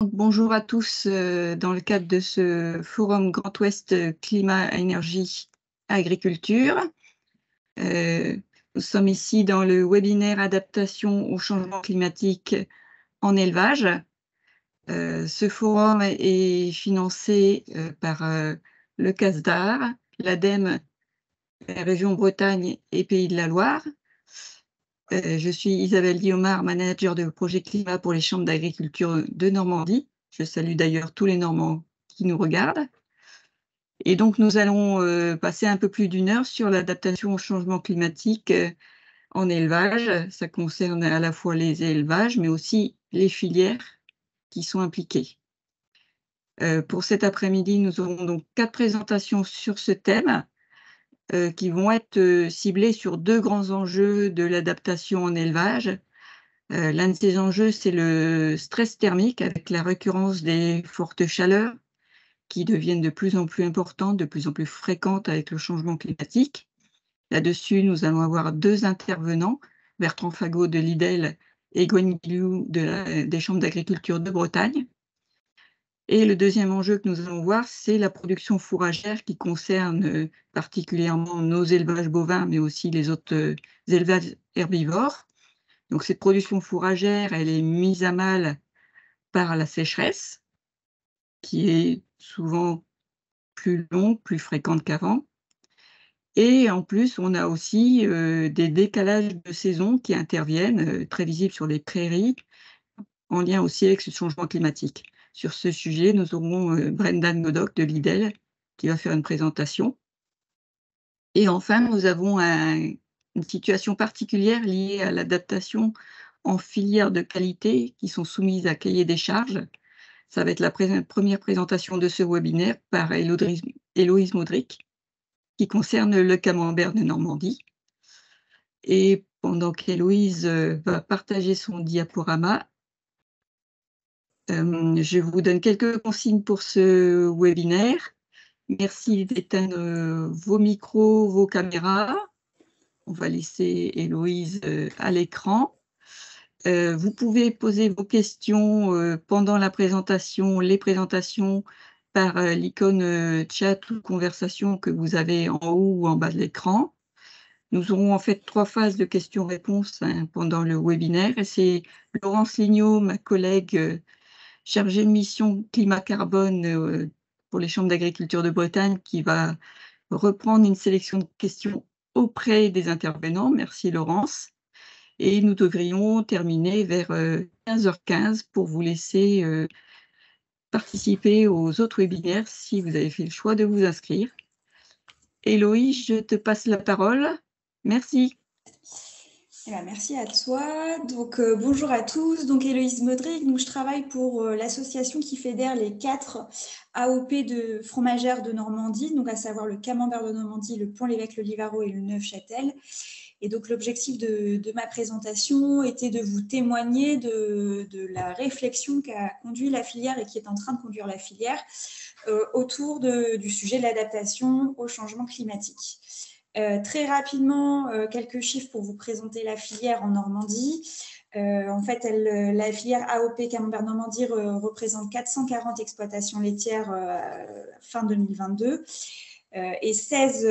Bonjour à tous euh, dans le cadre de ce forum Grand Ouest Climat, Énergie, Agriculture. Euh, nous sommes ici dans le webinaire Adaptation au changement climatique en élevage. Euh, ce forum est financé par le CASDAR, l'ADEME, la région Bretagne et Pays de la Loire. Euh, je suis Isabelle Guillaumard, manager de projet climat pour les chambres d'agriculture de Normandie. Je salue d'ailleurs tous les Normands qui nous regardent. Et donc, nous allons euh, passer un peu plus d'une heure sur l'adaptation au changement climatique euh, en élevage. Ça concerne à la fois les élevages, mais aussi les filières qui sont impliquées. pour cet après-midi, nous aurons donc quatre présentations sur ce thème. Euh, qui vont être euh, ciblés sur deux grands enjeux de l'adaptation en élevage. Euh, l'un de ces enjeux, c'est le stress thermique avec la récurrence des fortes chaleurs qui deviennent de plus en plus importantes, de plus en plus fréquentes avec le changement climatique. Là-dessus, nous allons avoir deux intervenants, Bertrand Fagot de l'IDEL et Gwen de des chambres d'agriculture de Bretagne. Et le deuxième enjeu que nous allons voir, c'est la production fourragère qui concerne euh, particulièrement nos élevages bovins, mais aussi les autres euh, élevages herbivores. Donc cette production fourragère, elle est mise à mal par la sécheresse, qui est souvent plus longue, plus fréquente qu'avant. Et en plus, on a aussi euh, des décalages de saison qui interviennent, très visibles sur les prairies, en lien aussi avec ce changement climatique. Sur ce sujet, nous aurons euh, Brendan Modoc de Lidl qui va faire une présentation. Et enfin, nous avons une situation particulière liée à l'adaptation en filières de qualité qui sont soumises à cahier des charges. Ça va être la première présentation de ce webinaire par Héloïse Modric, qui concerne le camembert de Normandie. Et pendant qu'Héloïse euh, va partager son diaporama, je vous donne quelques consignes pour ce webinaire. Merci d'éteindre euh, vos micros, vos caméras. On va laisser Héloïse euh, à l'écran. vous pouvez poser vos questions pendant la présentation, les présentations, par l'icône chat ou conversation que vous avez en haut ou en bas de l'écran. Nous aurons en fait trois phases de questions-réponses hein, pendant le webinaire. C'est Laurence Lignot, ma collègue chargé de mission climat-carbone euh, pour les chambres d'agriculture de Bretagne qui va reprendre une sélection de questions auprès des intervenants. Merci Laurence. Et nous devrions terminer vers 15h15 euh, pour vous laisser euh, participer aux autres webinaires si vous avez fait le choix de vous inscrire. Héloïse, je te passe la parole. Merci. Eh ben, merci à toi. Donc, euh, bonjour à tous. Donc, Héloïse Modric. Donc, je travaille pour euh, l'association qui fédère les quatre AOP de fromagères de Normandie, donc à savoir le Camembert de Normandie, le Pont-l'Évêque, le Livaro et le Neufchâtel. Et donc, l'objectif de, ma présentation était de vous témoigner de, la réflexion qu'a conduit la filière et qui est en train de conduire la filière euh, autour du sujet de l'adaptation au changement climatique. Euh, très rapidement, euh, quelques chiffres pour vous présenter la filière en Normandie. Euh, en fait, la filière AOP Camembert Normandie représente 440 exploitations laitières fin 2022 et 16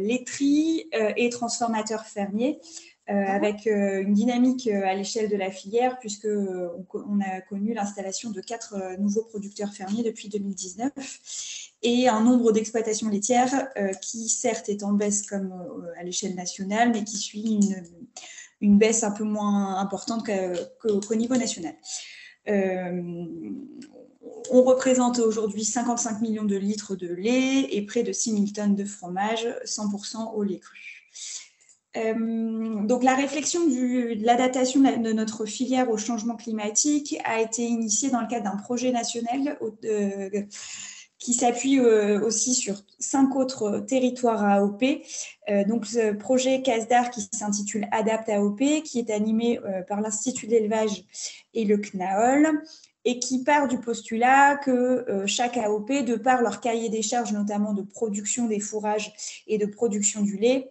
laiteries et transformateurs fermiers. avec une dynamique à l'échelle de la filière, puisqu'on on a connu l'installation de quatre nouveaux producteurs fermiers depuis 2019 et un nombre d'exploitations laitières euh, qui, certes, est en baisse comme euh, à l'échelle nationale, mais qui suit une, baisse un peu moins importante qu'au niveau national. Euh, on représente aujourd'hui 55 millions de litres de lait et près de 6 000 tonnes de fromage, 100% au lait cru. donc la réflexion de l'adaptation de notre filière au changement climatique a été initiée dans le cadre d'un projet national qui s'appuie euh, aussi sur cinq autres territoires AOP. Euh, donc, ce projet CASDAR qui s'intitule Adapt AOP, qui est animé euh, par l'Institut d'élevage et le CNAOL, et qui part du postulat que chaque AOP, de par leur cahier des charges, notamment de production des fourrages et de production du lait,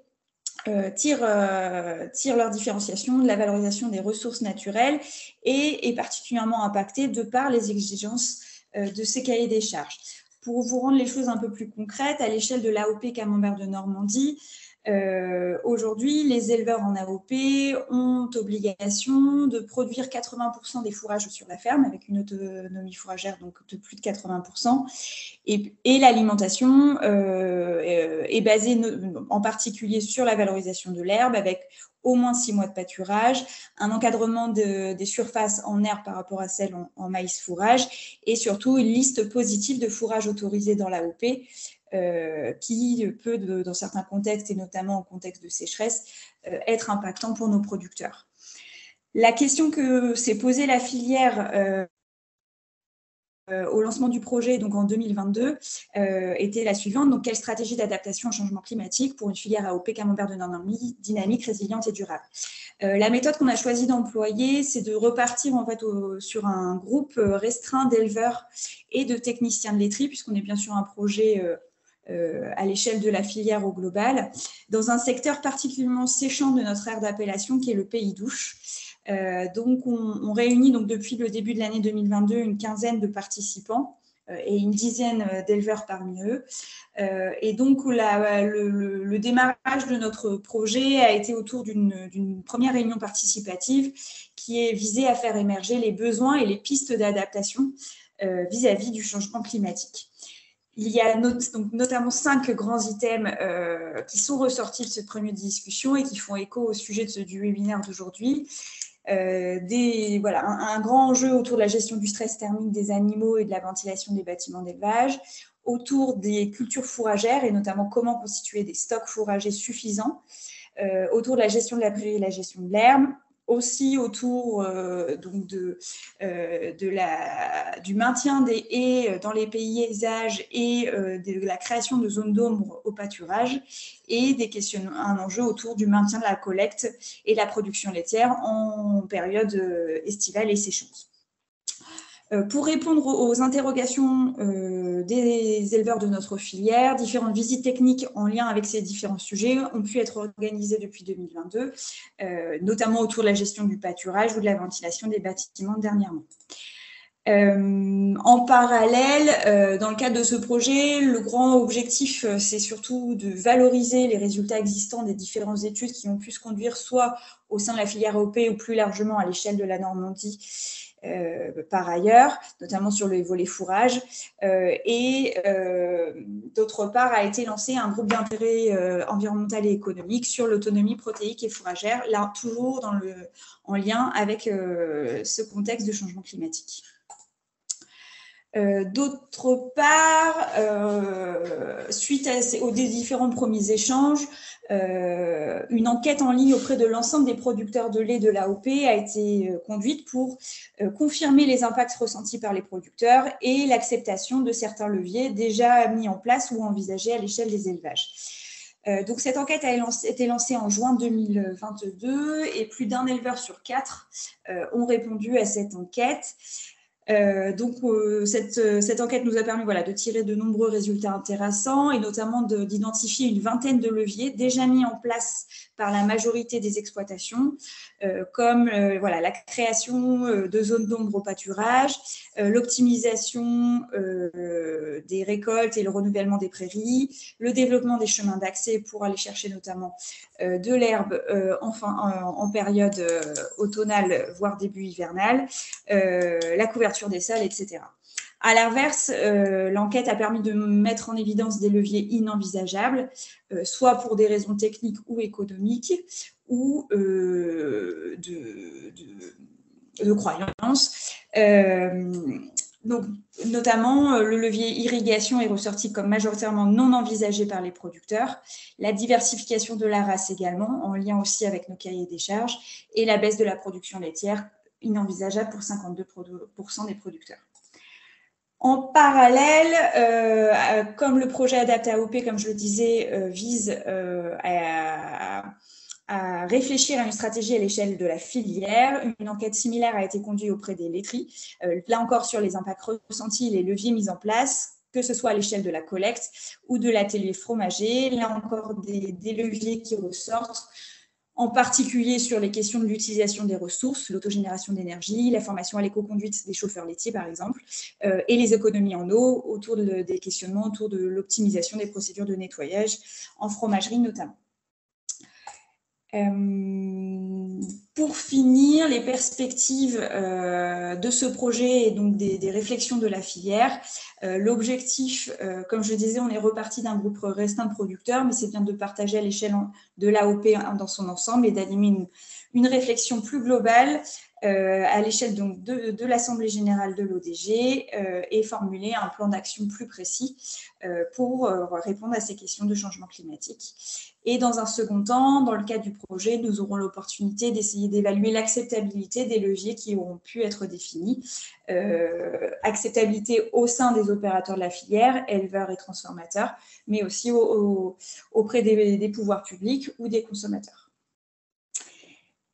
tirent, leur différenciation de la valorisation des ressources naturelles et est particulièrement impacté de par les exigences de ces cahiers des charges. Pour vous rendre les choses un peu plus concrètes, à l'échelle de l'AOP Camembert de Normandie, euh, aujourd'hui, les éleveurs en AOP ont obligation de produire 80% des fourrages sur la ferme avec une autonomie fourragère donc de plus de 80%. Et, l'alimentation euh, est basée en particulier sur la valorisation de l'herbe avec au moins six mois de pâturage, un encadrement des surfaces en herbe par rapport à celles en, maïs fourrage et surtout une liste positive de fourrage autorisé dans l'AOP euh, qui peut, dans certains contextes, et notamment en contexte de sécheresse, euh, être impactant pour nos producteurs. La question que s'est posée la filière euh, au lancement du projet, donc en 2022, était la suivante. Donc, quelle stratégie d'adaptation au changement climatique pour une filière AOP camembert de Normandie dynamique, résiliente et durable? La méthode qu'on a choisi d'employer, c'est de repartir en fait sur un groupe restreint d'éleveurs et de techniciens de laiterie, puisqu'on est bien sûr un projet à l'échelle de la filière au global, dans un secteur particulièrement séchant de notre aire d'appellation qui est le pays douche. Euh, donc, on, réunit donc depuis le début de l'année 2022 une quinzaine de participants euh, et une dizaine d'éleveurs parmi eux. et donc, le, démarrage de notre projet a été autour d'une première réunion participative qui est visée à faire émerger les besoins et les pistes d'adaptation vis-à-vis du changement climatique. Il y a donc notamment cinq grands items euh, qui sont ressortis de cette première discussion et qui font écho au sujet du webinaire d'aujourd'hui. Euh, un, grand enjeu autour de la gestion du stress thermique des animaux et de la ventilation des bâtiments d'élevage, autour des cultures fourragères et notamment comment constituer des stocks fourragers suffisants, euh, autour de la gestion de la prairie et la gestion de l'herbe, aussi autour euh, euh, du maintien des haies dans les paysages et euh, de la création de zones d'ombre au pâturage et des questions, un enjeu autour du maintien de la collecte et de la production laitière en période estivale et séchante. Euh, pour répondre aux interrogations euh, des éleveurs de notre filière, différentes visites techniques en lien avec ces différents sujets ont pu être organisées depuis 2022, euh, notamment autour de la gestion du pâturage ou de la ventilation des bâtiments dernièrement. en parallèle, dans le cadre de ce projet, le grand objectif, c'est surtout de valoriser les résultats existants des différentes études qui ont pu se conduire soit au sein de la filière OP ou plus largement à l'échelle de la Normandie par ailleurs, notamment sur le volet fourrage. Euh, et euh, d'autre part, a été lancé un groupe d'intérêt environnemental et économique sur l'autonomie protéique et fourragère, là toujours en lien avec ce contexte de changement climatique. D'autre part, suite aux différents premiers échanges, euh, une enquête en ligne auprès de l'ensemble des producteurs de lait de l'AOP a été euh, conduite pour euh, confirmer les impacts ressentis par les producteurs et l'acceptation de certains leviers déjà mis en place ou envisagés à l'échelle des élevages. donc cette enquête a été lancée en juin 2022 et plus d'un éleveur sur quatre ont répondu à cette enquête. Euh, donc, euh, cette, cette, enquête nous a permis voilà, de tirer de nombreux résultats intéressants et notamment d'identifier une vingtaine de leviers déjà mis en place par la majorité des exploitations, euh, comme euh, voilà, la création euh, de zones d'ombre au pâturage, l'optimisation des récoltes et le renouvellement des prairies, le développement des chemins d'accès pour aller chercher notamment de l'herbe enfin, en, période automnale, voire début hivernal, la couverture des salles, etc. À l'inverse, euh, l'enquête a permis de mettre en évidence des leviers inenvisageables, euh, soit pour des raisons techniques ou économiques, ou euh, de, de, croyances. donc, notamment, le levier irrigation est ressorti comme majoritairement non envisagé par les producteurs, la diversification de la race également, en lien aussi avec nos cahiers des charges, et la baisse de la production laitière, inenvisageable pour 52% des producteurs. En parallèle, euh, euh, comme le projet Adapt AOP, comme je le disais, euh, vise à, réfléchir à une stratégie à l'échelle de la filière, une enquête similaire a été conduite auprès des laiteries. là encore, sur les impacts ressentis, les leviers mis en place, que ce soit à l'échelle de la collecte ou de l'atelier fromager. Là encore, des leviers qui ressortent en particulier sur les questions de l'utilisation des ressources, l'autogénération d'énergie, la formation à l'éco-conduite des chauffeurs laitiers, par exemple, euh, et les économies en eau, autour des questionnements autour de l'optimisation des procédures de nettoyage, en fromagerie notamment. Euh, pour finir, les perspectives euh, de ce projet et donc des, réflexions de la filière. Euh, l'objectif, comme je disais, on est reparti d'un groupe restreint de producteurs, mais c'est bien de partager à l'échelle de l'AOP dans son ensemble et d'animer une, réflexion plus globale à l'échelle donc de, l'Assemblée générale de l'ODG et formuler un plan d'action plus précis pour répondre à ces questions de changement climatique. Et dans un second temps, dans le cadre du projet, nous aurons l'opportunité d'essayer d'évaluer l'acceptabilité des leviers qui auront pu être définis. Euh, acceptabilité au sein des opérateurs de la filière, éleveurs et transformateurs, mais aussi auprès des, pouvoirs publics ou des consommateurs.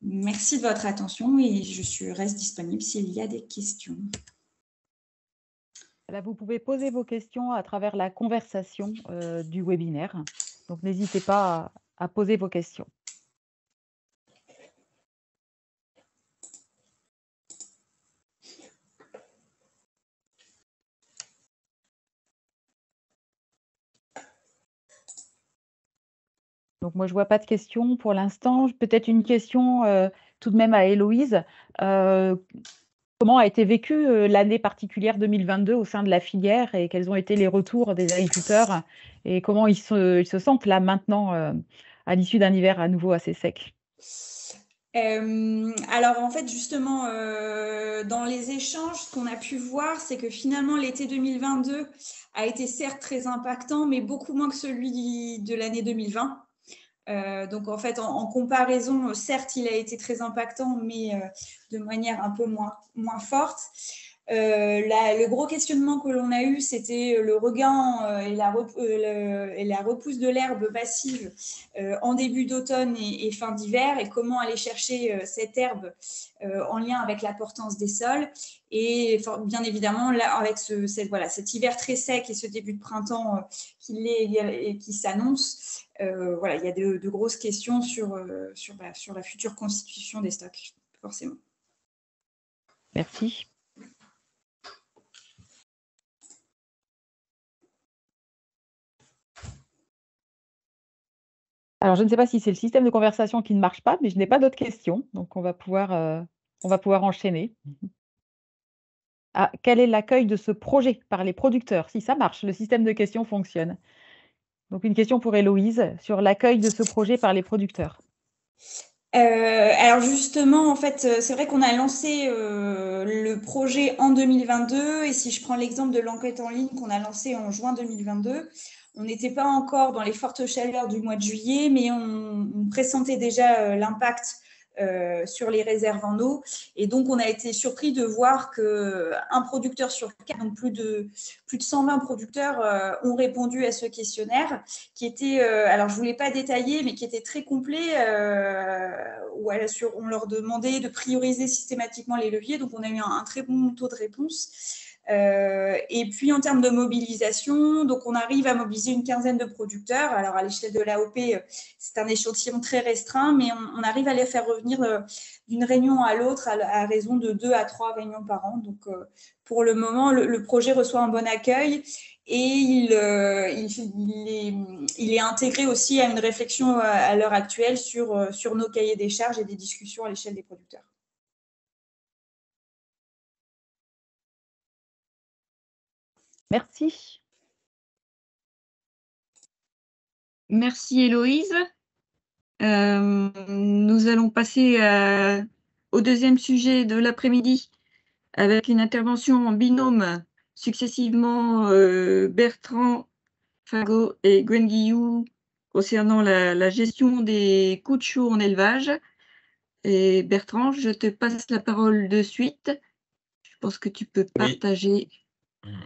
Merci de votre attention et je reste disponible s'il y a des questions. vous pouvez poser vos questions à travers la conversation euh, du webinaire. Donc n'hésitez pas à, poser vos questions. Donc moi, je ne vois pas de questions pour l'instant. Peut-être une question euh, tout de même à Héloïse. Euh, Comment a été vécue euh, l'année particulière 2022 au sein de la filière et quels ont été les retours des agriculteurs et comment ils se, sentent là maintenant à l'issue d'un hiver à nouveau assez sec? Alors en fait justement dans les échanges ce qu'on a pu voir c'est que finalement l'été 2022 a été certes très impactant mais beaucoup moins que celui de l'année 2020 euh, donc en fait, en, comparaison, certes, il a été très impactant, mais euh, de manière un peu moins, moins forte. Euh, le gros questionnement que l'on a eu, c'était le regain et, la, repousse de l'herbe passive en début d'automne et, fin d'hiver, et comment aller chercher cette herbe en lien avec la portance des sols. Et bien évidemment, avec ce, cette, voilà, cet hiver très sec et ce début de printemps qui, qui s'annonce, euh, voilà, il y a de, grosses questions sur, euh, bah, sur la future constitution des stocks, forcément. Merci. Alors, je ne sais pas si c'est le système de conversation qui ne marche pas, mais je n'ai pas d'autres questions, donc on va pouvoir, euh, on va pouvoir enchaîner. Ah, quel est l'accueil de ce projet par les producteurs? Si ça marche, le système de questions fonctionne. Donc une question pour Héloïse sur l'accueil de ce projet par les producteurs. Euh, alors justement, en fait, euh, c'est vrai qu'on a lancé euh, le projet en 2022 et si je prends l'exemple de l'enquête en ligne qu'on a lancée en juin 2022, on n'était pas encore dans les fortes chaleurs du mois de juillet, mais on, on pressentait déjà l'impact euh, sur les réserves en eau. Et donc, on a été surpris de voir qu'un producteur sur quatre, donc plus de, plus de 120 producteurs, euh, ont répondu à ce questionnaire, qui était, euh, alors je ne voulais pas détailler, mais qui était très complet, où on leur demandait de prioriser systématiquement les leviers. Donc, on a eu un très bon taux de réponse. Euh, et puis en termes de mobilisation, donc on arrive à mobiliser une quinzaine de producteurs. Alors à l'échelle de l'AOP, euh, c'est un échantillon très restreint, mais on, arrive à les faire revenir euh, d'une réunion à l'autre à, raison de deux à trois réunions par an. Donc pour le moment, le, projet reçoit un bon accueil et il, est, intégré aussi à une réflexion à, l'heure actuelle sur nos cahiers des charges et des discussions à l'échelle des producteurs. Merci. Merci Héloïse. Euh, nous allons passer euh, au deuxième sujet de l'après-midi avec une intervention en binôme successivement euh, Bertrand Fago et Gwen Guillou concernant la, gestion des coups de chaud en élevage. Et Bertrand, je te passe la parole de suite. Je pense que tu peux partager.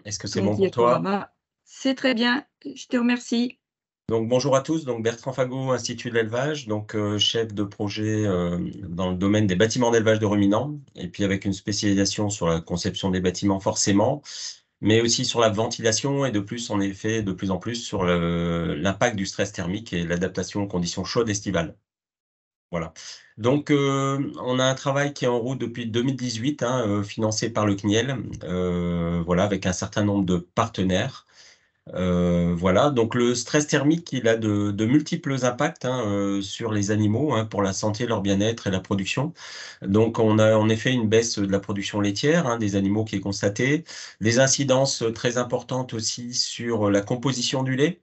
Est-ce que c'est bon pour toi? C'est très bien, je te remercie. Donc bonjour à tous, donc Bertrand Fagot, Institut de l'élevage, donc euh, chef de projet euh, dans le domaine des bâtiments d'élevage de ruminants, et puis avec une spécialisation sur la conception des bâtiments forcément. mais aussi sur la ventilation et de plus, est fait de plus en plus sur l'impact du stress thermique et l'adaptation aux conditions chaudes estivales. Voilà. Donc, euh, on a un travail qui est en route depuis 2018, hein, euh, financé par le CNIEL, euh, voilà, avec un certain nombre de partenaires. voilà, donc le stress thermique, il a de, multiples impacts hein, sur les animaux hein, pour la santé, leur bien-être et la production. Donc, on a en effet une baisse de la production laitière des animaux qui est constatée, des incidences très importantes aussi sur la composition du lait.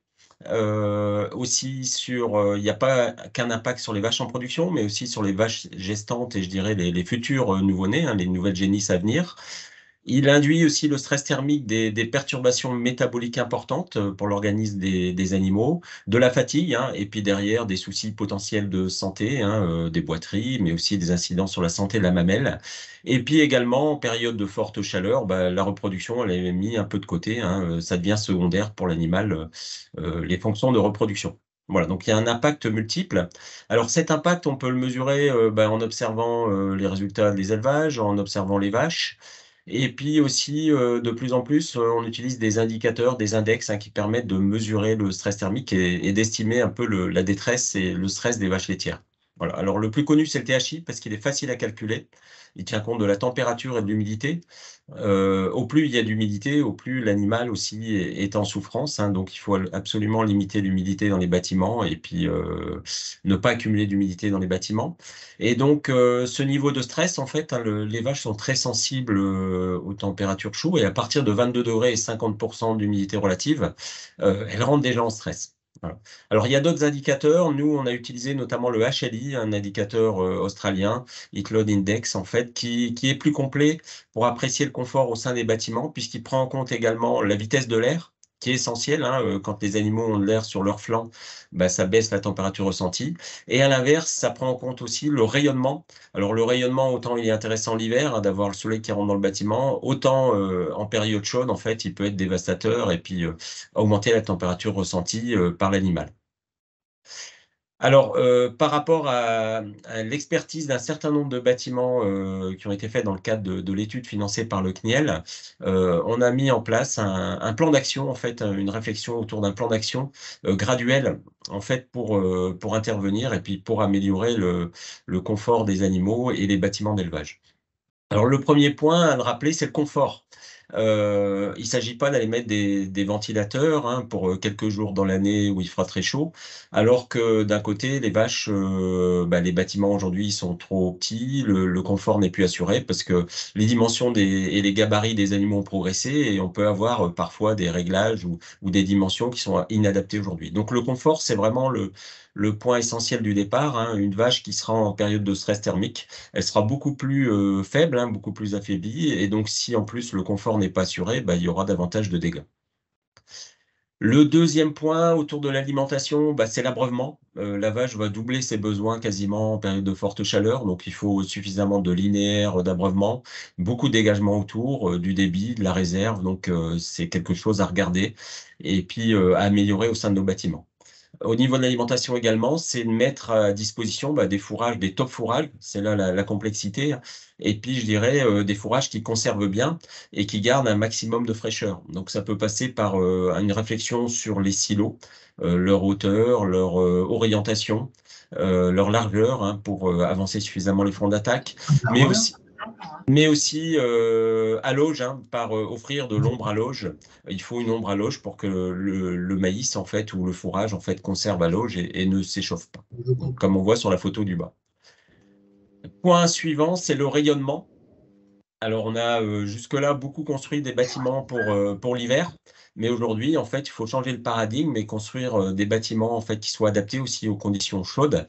Euh, aussi sur, euh, il n'y a pas qu'un impact sur les vaches en production, mais aussi sur les vaches gestantes et je dirais les, futurs euh, nouveau-nés, hein, les nouvelles génisses à venir. Il induit aussi le stress thermique des, perturbations métaboliques importantes euh, pour l'organisme des, animaux, de la fatigue, hein, et puis derrière des soucis potentiels de santé, hein, euh, des boiteries, mais aussi des incidents sur la santé de la mamelle. Et puis également, en période de forte chaleur, bah, la reproduction, elle est mise un peu de côté, hein, euh, ça devient secondaire pour l'animal, les fonctions de reproduction. Voilà, donc il y a un impact multiple. Alors cet impact, on peut le mesurer bah, en observant les résultats des élevages, en observant les vaches, et puis aussi, euh, de plus en plus, euh, on utilise des indicateurs, des index hein, qui permettent de mesurer le stress thermique et, d'estimer un peu la détresse et le stress des vaches laitières. Voilà. Alors le plus connu, c'est le THI parce qu'il est facile à calculer il tient compte de la température et de l'humidité. Euh, au plus il y a d'humidité, au plus l'animal aussi est, en souffrance. Hein. donc il faut absolument limiter l'humidité dans les bâtiments et puis euh, ne pas accumuler d'humidité dans les bâtiments. Et donc euh, ce niveau de stress, en fait, hein, les vaches sont très sensibles aux températures chaudes et à partir de 22 degrés et 50% d'humidité relative, elles rentrent déjà en stress. Alors, il y a d'autres indicateurs. Nous, on a utilisé notamment le HLI, un indicateur euh, australien, Heat Load Index, en fait, qui, qui, est plus complet pour apprécier le confort au sein des bâtiments, puisqu'il prend en compte également la vitesse de l'air, qui est essentiel. Hein, euh, quand les animaux ont de l'air sur leur flanc, bah, ça baisse la température ressentie. Et à l'inverse, ça prend en compte aussi le rayonnement. Alors le rayonnement, autant il est intéressant l'hiver, hein, d'avoir le soleil qui rentre dans le bâtiment, autant euh, en période chaude, en fait, il peut être dévastateur et puis euh, augmenter la température ressentie par l'animal. Alors, euh, par rapport à, l'expertise d'un certain nombre de bâtiments euh, qui ont été faits dans le cadre de, l'étude financée par le CNIEL, euh, on a mis en place un, plan d'action, en fait, une réflexion autour d'un plan d'action graduel, en fait, pour, pour intervenir et puis pour améliorer le, le confort des animaux et les bâtiments d'élevage. Alors, le premier point à rappeler, c'est le confort. Euh, il ne s'agit pas d'aller mettre des, ventilateurs hein, pour euh, quelques jours dans l'année où il fera très chaud, alors que d'un côté, les vaches, euh, bah, les bâtiments aujourd'hui sont trop petits, le, confort n'est plus assuré parce que les dimensions des, et les gabarits des animaux ont progressé et on peut avoir parfois des réglages ou, ou des dimensions qui sont inadaptées aujourd'hui. Donc le confort, c'est vraiment le, le point essentiel du départ. Hein, une vache qui sera en période de stress thermique, elle sera beaucoup plus euh, faible, hein, beaucoup plus affaiblie. Et donc, si en plus le confort n'est pas assuré, bah, il y aura davantage de dégâts. Le deuxième point autour de l'alimentation, bah, c'est l'abreuvement. Euh, la vache va doubler ses besoins quasiment en période de forte chaleur, donc il faut suffisamment de linéaire d'abreuvement, beaucoup de dégagement autour, euh, du débit, de la réserve, donc c'est quelque chose à regarder et puis à améliorer au sein de nos bâtiments. Au niveau de l'alimentation également, c'est de mettre à disposition bah, des fourrages, des top fourrages, c'est là la, complexité, et puis je dirais euh, des fourrages qui conservent bien et qui gardent un maximum de fraîcheur. Donc ça peut passer par euh, une réflexion sur les silos, euh, leur hauteur, leur orientation, leur largeur hein, pour avancer suffisamment les fronts d'attaque, mais aussi mais aussi euh, à loge, hein, par euh, offrir de l'ombre à loge. Il faut une ombre à loge pour que le, maïs en fait ou le fourrage en fait conserve à loge et, ne s'échauffe pas, comme on voit sur la photo du bas. Point suivant, c'est le rayonnement. Alors on a euh, jusque-là beaucoup construit des bâtiments pour, pour l'hiver, mais aujourd'hui en fait il faut changer le paradigme et construire des bâtiments en fait qui soient adaptés aussi aux conditions chaudes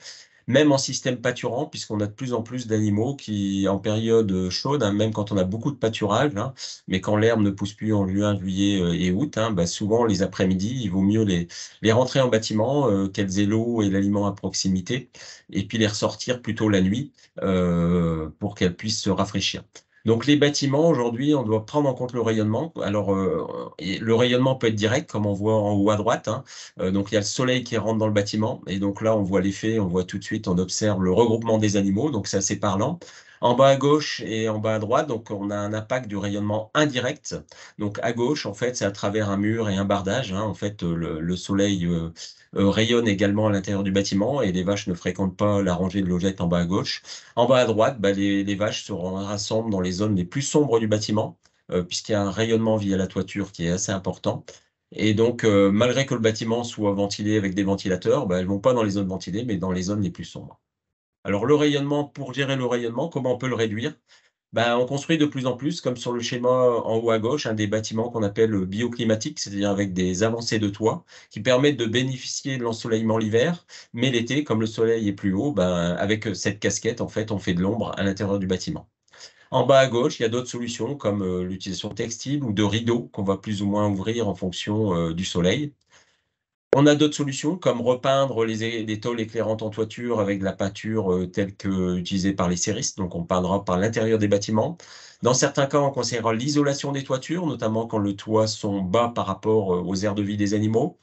même en système pâturant, puisqu'on a de plus en plus d'animaux qui, en période chaude, hein, même quand on a beaucoup de pâturage, hein, mais quand l'herbe ne pousse plus en juin, juillet euh, et août, hein, bah, souvent les après-midi, il vaut mieux les, les rentrer en bâtiment, euh, qu'elles aient l'eau et l'aliment à proximité, et puis les ressortir plutôt la nuit euh, pour qu'elles puissent se rafraîchir. Donc les bâtiments, aujourd'hui, on doit prendre en compte le rayonnement. Alors, euh, le rayonnement peut être direct, comme on voit en haut à droite. Hein. Euh, donc, il y a le soleil qui rentre dans le bâtiment. Et donc là, on voit l'effet, on voit tout de suite, on observe le regroupement des animaux. Donc, c'est assez parlant. En bas à gauche et en bas à droite, donc on a un impact du rayonnement indirect. Donc à gauche, en fait, c'est à travers un mur et un bardage. Hein. En fait, le, soleil euh, euh, rayonne également à l'intérieur du bâtiment et les vaches ne fréquentent pas la rangée de logettes en bas à gauche. En bas à droite, bah, les, vaches se rassemblent dans les zones les plus sombres du bâtiment, euh, puisqu'il y a un rayonnement via la toiture qui est assez important. Et donc, malgré que le bâtiment soit ventilé avec des ventilateurs, bah, elles ne vont pas dans les zones ventilées, mais dans les zones les plus sombres. Alors le rayonnement, pour gérer le rayonnement, comment on peut le réduire? Ben, On construit de plus en plus, comme sur le schéma en haut à gauche, un des bâtiments qu'on appelle bioclimatiques, c'est-à-dire avec des avancées de toit qui permettent de bénéficier de l'ensoleillement l'hiver, mais l'été, comme le soleil est plus haut, ben, avec cette casquette, en fait, on fait de l'ombre à l'intérieur du bâtiment. En bas à gauche, il y a d'autres solutions comme euh, l'utilisation textile ou de rideaux qu'on va plus ou moins ouvrir en fonction euh, du soleil. On a d'autres solutions comme repeindre les, tôles éclairantes en toiture avec de la peinture euh, telle que utilisée par les séristes. Donc on peindra par l'intérieur des bâtiments. Dans certains cas, on conseillera l'isolation des toitures, notamment quand le toit sont bas par rapport euh, aux aires de vie des animaux.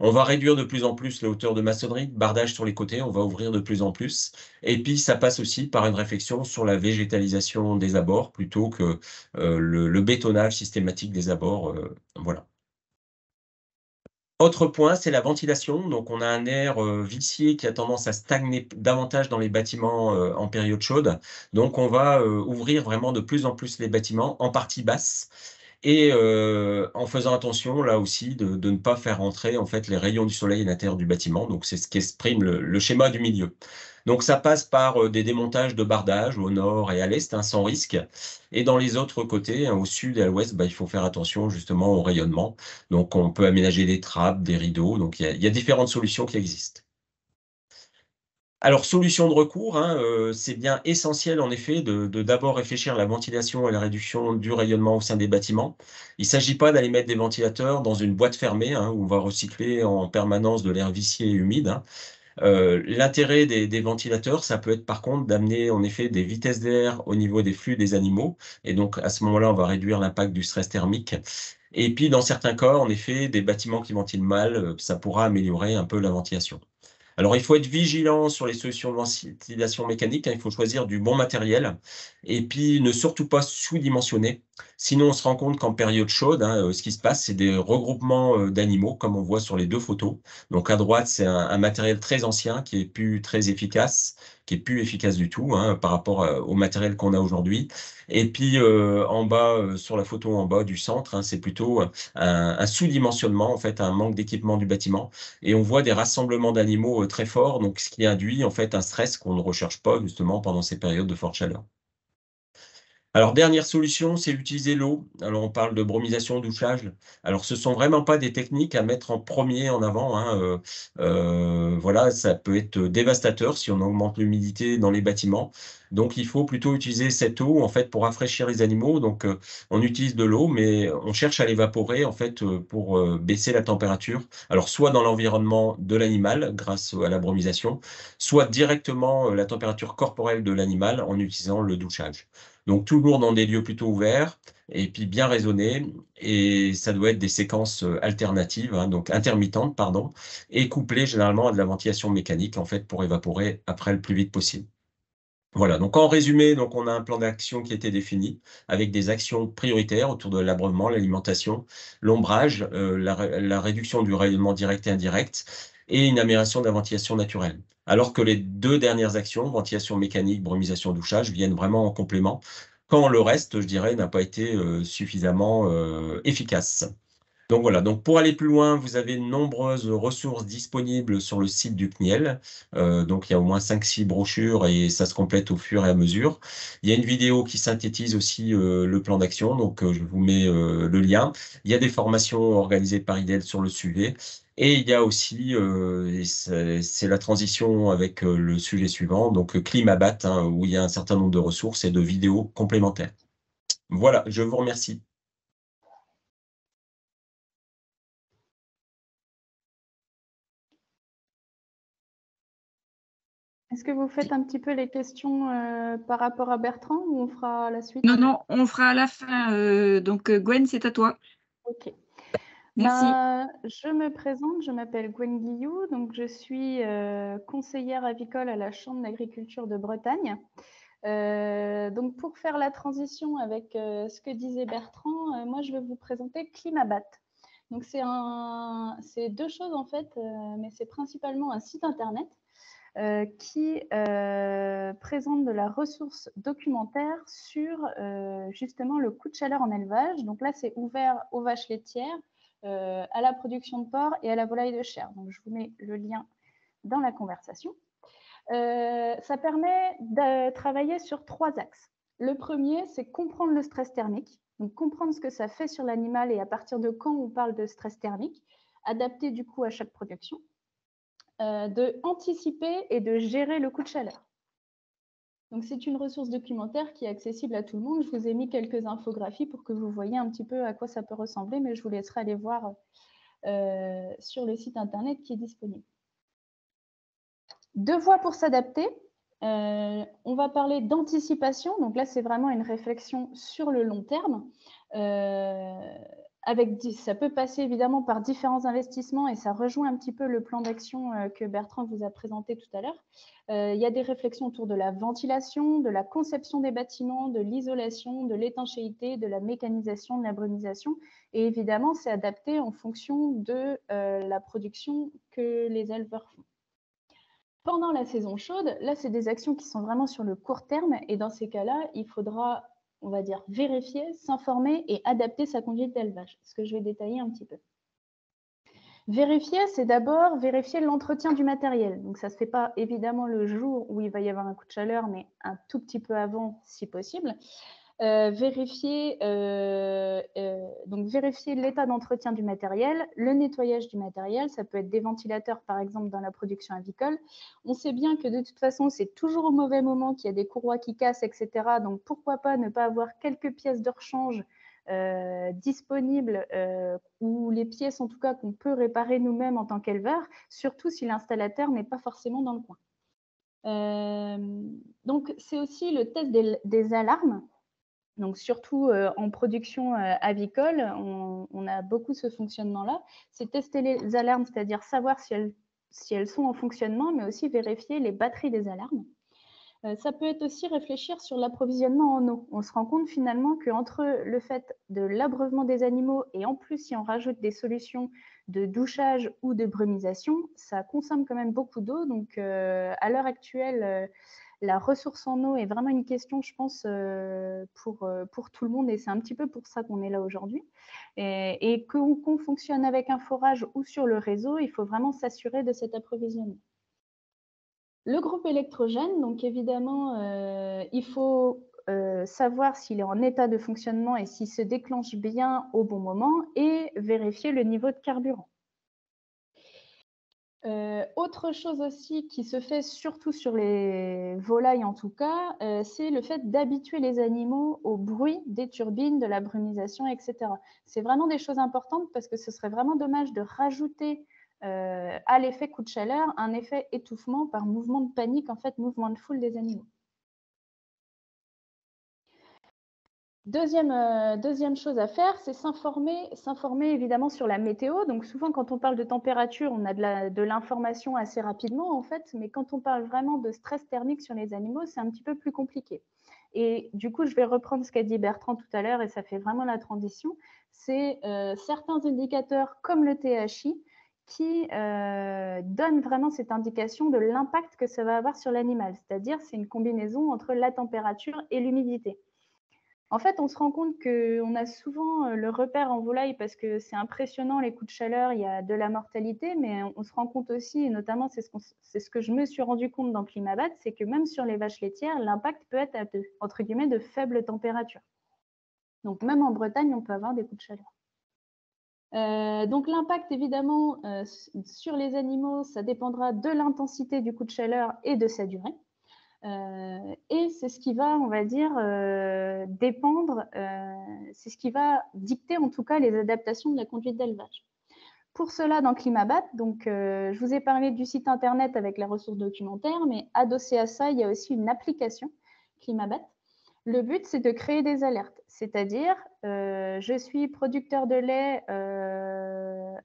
On va réduire de plus en plus les hauteurs de maçonnerie, bardage sur les côtés, on va ouvrir de plus en plus. Et puis, ça passe aussi par une réflexion sur la végétalisation des abords plutôt que euh, le, bétonnage systématique des abords. voilà. Autre point, c'est la ventilation. Donc, on a un air euh, vicié qui a tendance à stagner davantage dans les bâtiments euh, en période chaude. Donc, on va euh, ouvrir vraiment de plus en plus les bâtiments en partie basse et en faisant attention là aussi de, ne pas faire entrer en fait les rayons du soleil à l'intérieur du bâtiment. Donc, c'est ce qu'exprime le schéma du milieu. Donc ça passe par euh, des démontages de bardage au nord et à l'est, hein, sans risque. Et dans les autres côtés, hein, au sud et à l'ouest, bah, il faut faire attention justement au rayonnement. Donc on peut aménager des trappes, des rideaux. Donc il y, a, différentes solutions qui existent. Alors, solution de recours, hein, euh, c'est bien essentiel en effet de d'abord réfléchir à la ventilation et la réduction du rayonnement au sein des bâtiments. Il ne s'agit pas d'aller mettre des ventilateurs dans une boîte fermée où on va recycler en permanence de l'air vicié et humide. Euh, l'intérêt des, ventilateurs, ça peut être par contre d'amener en effet des vitesses d'air au niveau des flux des animaux. Et donc à ce moment-là, on va réduire l'impact du stress thermique. Et puis dans certains cas, en effet, des bâtiments qui ventilent mal, euh, ça pourra améliorer un peu la ventilation. Alors, il faut être vigilant sur les solutions de ventilation mécanique. Hein. il faut choisir du bon matériel et puis ne surtout pas sous-dimensionner. Sinon, on se rend compte qu'en période chaude, hein, euh, ce qui se passe, c'est des regroupements euh, d'animaux, comme on voit sur les deux photos. Donc, à droite, c'est un, matériel très ancien qui est plus très efficace qui est plus efficace du tout hein, par rapport euh, au matériel qu'on a aujourd'hui. Et puis en bas, sur la photo en bas du centre, hein, c'est plutôt un, sous-dimensionnement, en fait, un manque d'équipement du bâtiment. Et on voit des rassemblements d'animaux très forts, donc ce qui induit en fait un stress qu'on ne recherche pas justement pendant ces périodes de forte chaleur. Alors, dernière solution, c'est utiliser l'eau. Alors, on parle de bromisation, douchage. Alors, ce sont vraiment pas des techniques à mettre en premier en avant. Hein, euh, euh, voilà, ça peut être dévastateur si on augmente l'humidité dans les bâtiments. Donc, il faut plutôt utiliser cette eau en fait pour rafraîchir les animaux. Donc, euh, on utilise de l'eau, mais on cherche à l'évaporer en fait pour baisser la température. Alors, soit dans l'environnement de l'animal grâce à la bromisation, soit directement la température corporelle de l'animal en utilisant le douchage. Donc toujours dans des lieux plutôt ouverts et puis bien raisonnés. Et ça doit être des séquences euh, alternatives, hein, donc intermittentes, pardon, et couplées généralement à de la ventilation mécanique en fait pour évaporer après le plus vite possible. Voilà, donc en résumé, donc on a un plan d'action qui été défini avec des actions prioritaires autour de l'abreuvement, l'alimentation, l'ombrage, euh, la, réduction du rayonnement direct et indirect et une amélioration de la ventilation naturelle alors que les deux dernières actions, ventilation mécanique, brumisation, douchage, viennent vraiment en complément, quand le reste, je dirais, n'a pas été euh, suffisamment euh, efficace. Donc voilà, donc pour aller plus loin, vous avez de nombreuses ressources disponibles sur le site du CNIEL. Euh, donc il y a au moins 5-6 brochures et ça se complète au fur et à mesure. Il y a une vidéo qui synthétise aussi le plan d'action, donc je vous mets le lien. Il y a des formations organisées par IDEL sur le sujet. Et il y a aussi, euh, c'est la transition avec euh, le sujet suivant, donc euh, Climabat, hein, où il y a un certain nombre de ressources et de vidéos complémentaires. Voilà, je vous remercie. Est-ce que vous faites un petit peu les questions par rapport à Bertrand ou on fera la suite Non, non, on fera à la fin. donc Gwen, c'est à toi. Ok. Ben, je me présente, je m'appelle Gwen Guillou, donc je suis euh, conseillère avicole à la Chambre d'agriculture de Bretagne. donc, pour faire la transition avec ce que disait Bertrand, moi, je vais vous présenter Climabat. Donc, c'est deux choses en fait, mais c'est principalement un site internet euh, qui euh, présente de la ressource documentaire sur euh, justement le coût de chaleur en élevage. Donc là, c'est ouvert aux vaches laitières, à la production de porc et à la volaille de chair. Donc je vous mets le lien dans la conversation. ça permet de travailler sur trois axes. Le premier, c'est comprendre le stress thermique, donc comprendre ce que ça fait sur l'animal et à partir de quand on parle de stress thermique, adapté du coup à chaque production. Euh, de anticiper et de gérer le coût de chaleur. Donc, c'est une ressource documentaire qui est accessible à tout le monde. Je vous ai mis quelques infographies pour que vous voyez un petit peu à quoi ça peut ressembler, mais je vous laisserai aller voir euh, sur le site internet qui est disponible. Deux voies pour s'adapter. Euh, on va parler d'anticipation. Donc là, c'est vraiment une réflexion sur le long terme ça peut passer évidemment par différents investissements et ça rejoint un petit peu le plan d'action euh, que Bertrand vous a présenté tout à l'heure. Euh, il y a des réflexions autour de la ventilation, de la conception des bâtiments, de l'isolation, de l'étanchéité, de la mécanisation, de la brumisation. Et évidemment, c'est adapté en fonction de euh, la production que les éleveurs font. Pendant la saison chaude, là, c'est des actions qui sont vraiment sur le court terme. Et dans ces cas-là, il faudra on va dire, vérifier, s'informer et adapter sa conduite d'élevage, ce que je vais détailler un petit peu. Vérifier, c'est d'abord vérifier l'entretien du matériel. Donc, ça ne se fait pas évidemment le jour où il va y avoir un coup de chaleur, mais un tout petit peu avant, si possible. Euh, vérifier, euh, euh, vérifier l'état d'entretien du matériel, le nettoyage du matériel, ça peut être des ventilateurs par exemple dans la production avicole. On sait bien que de toute façon c'est toujours au mauvais moment qu'il y a des courroies qui cassent, etc. Donc pourquoi pas ne pas avoir quelques pièces de rechange disponibles ou les pièces en tout cas qu'on peut réparer nous-mêmes en tant qu'éleveur, surtout si l'installateur n'est pas forcément dans le coin. donc c'est aussi le test des alarmes. Donc surtout euh, en production euh, avicole, on, a beaucoup ce fonctionnement-là. C'est tester les alarmes, c'est-à-dire savoir si elles, sont en fonctionnement, mais aussi vérifier les batteries des alarmes. Euh, ça peut être aussi réfléchir sur l'approvisionnement en eau. On se rend compte finalement qu'entre le fait de l'abreuvement des animaux et en plus si on rajoute des solutions de douchage ou de brumisation, ça consomme quand même beaucoup d'eau. Donc à l'heure actuelle, la ressource en eau est vraiment une question, je pense, euh, pour, euh, pour tout le monde et c'est un petit peu pour ça qu'on est là aujourd'hui. Et, et qu'on fonctionne avec un forage ou sur le réseau, il faut vraiment s'assurer de cet approvisionnement. Le groupe électrogène, donc évidemment, euh, il faut savoir s'il est en état de fonctionnement et s'il se déclenche bien au bon moment et vérifier le niveau de carburant. Euh, autre chose aussi qui se fait surtout sur les volailles en tout cas, euh, c'est le fait d'habituer les animaux au bruit des turbines, de la brumisation, etc. C'est vraiment des choses importantes parce que ce serait vraiment dommage de rajouter euh, à l'effet coup de chaleur un effet étouffement par mouvement de panique, en fait mouvement de foule des animaux. Deuxième, euh, deuxième, chose à faire, c'est s'informer, s'informer évidemment sur la météo. Donc souvent quand on parle de température, on a de l'information assez rapidement en fait, mais quand on parle vraiment de stress thermique sur les animaux, c'est un petit peu plus compliqué. Et du coup, je vais reprendre ce qu'a dit Bertrand tout à l'heure et ça fait vraiment la transition. C'est euh, certains indicateurs comme le THI qui euh, donnent vraiment cette indication de l'impact que ça va avoir sur l'animal. C'est-à-dire, c'est une combinaison entre la température et l'humidité. En fait, on se rend compte qu'on a souvent euh, le repère en volaille parce que c'est impressionnant les coups de chaleur, il y a de la mortalité, mais on se rend compte aussi, et notamment c'est ce, que je me suis rendu compte dans Climabat, c'est que même sur les vaches laitières, l'impact peut être de, entre guillemets de faible température. Donc même en Bretagne, on peut avoir des coups de chaleur. Euh, donc l'impact évidemment euh, sur les animaux, ça dépendra de l'intensité du coup de chaleur et de sa durée. Euh, et c'est ce qui va, on va dire, euh, dépendre, euh, c'est ce qui va dicter en tout cas les adaptations de la conduite d'élevage. Pour cela, dans Climabat, donc, je vous ai parlé du site internet avec la ressource documentaire, mais adossé à ça, il y a aussi une application Climabat. Le but, c'est de créer des alertes, c'est-à-dire, je suis producteur de lait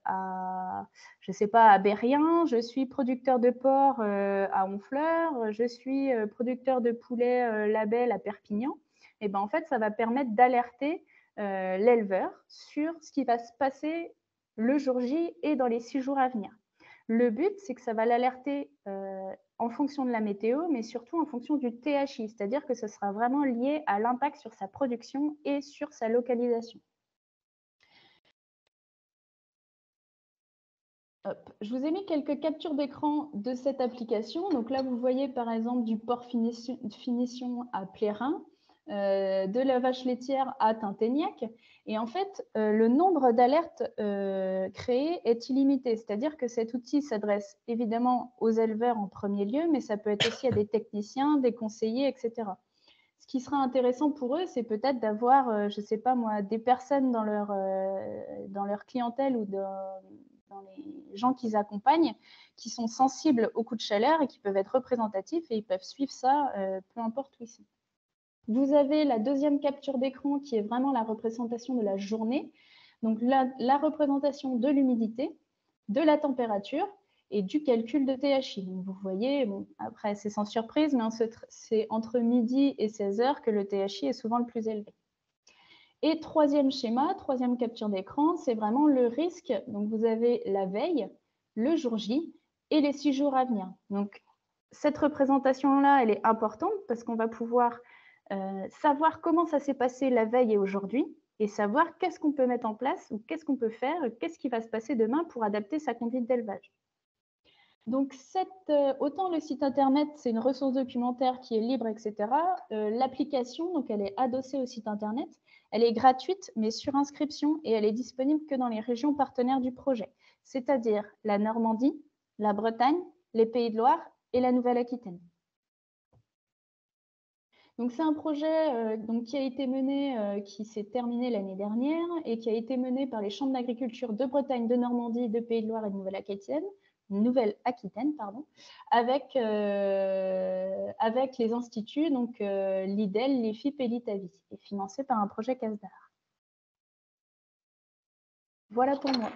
à à, je sais pas, à Berrien, je suis producteur de porc à Honfleur, je suis producteur de poulet label à Perpignan. Et ben en fait, ça va permettre d'alerter l'éleveur sur ce qui va se passer le jour J et dans les six jours à venir. Le but, c'est que ça va l'alerter en fonction de la météo, mais surtout en fonction du THI, c'est-à-dire que ce sera vraiment lié à l'impact sur sa production et sur sa localisation. Je vous ai mis quelques captures d'écran de cette application. Donc là, vous voyez par exemple du port finition à Plérin, euh, de la vache laitière à Tinténiac. Et en fait, euh, le nombre d'alertes euh, créées est illimité. C'est-à-dire que cet outil s'adresse évidemment aux éleveurs en premier lieu, mais ça peut être aussi à des techniciens, des conseillers, etc. Ce qui sera intéressant pour eux, c'est peut-être d'avoir, je ne sais pas moi, des personnes dans leur, dans leur clientèle ou dans, gens qu'ils accompagnent qui sont sensibles aux coups de chaleur et qui peuvent être représentatifs et ils peuvent suivre ça, peu importe où ils sont. Vous avez la deuxième capture d'écran qui est vraiment la représentation de la journée. Donc la, représentation de l'humidité, de la température et du calcul de THI. Vous voyez, bon, après c'est sans surprise, mais c'est entre midi et 16 heures que le THI est souvent le plus élevé. Et troisième schéma, troisième capture d'écran, c'est vraiment le risque. Donc vous avez la veille, le jour J et les six jours à venir. Donc cette représentation-là, elle est importante parce qu'on va pouvoir euh, savoir comment ça s'est passé la veille et aujourd'hui, et savoir qu'est-ce qu'on peut mettre en place ou qu'est-ce qu'on peut faire, qu'est-ce qui va se passer demain pour adapter sa conduite d'élevage. Donc, euh, autant le site internet, c'est une ressource documentaire qui est libre, etc. Euh, l'application, donc elle est adossée au site internet, elle est gratuite, mais sur inscription, et elle est disponible que dans les régions partenaires du projet, c'est-à-dire la Normandie, la Bretagne, les Pays de Loire et la Nouvelle-Aquitaine. C'est un projet euh, qui a été mené, euh, qui s'est terminé l'année dernière et qui a été mené par les chambres d'agriculture de Bretagne, de Normandie, de Pays de Loire et de Nouvelle-Aquitaine, Nouvelle-Aquitaine, pardon, avec, euh, avec les instituts, donc l'IDEL, l'IFIP et l'ITAVI, et financé par un projet CASDAR. Voilà pour moi.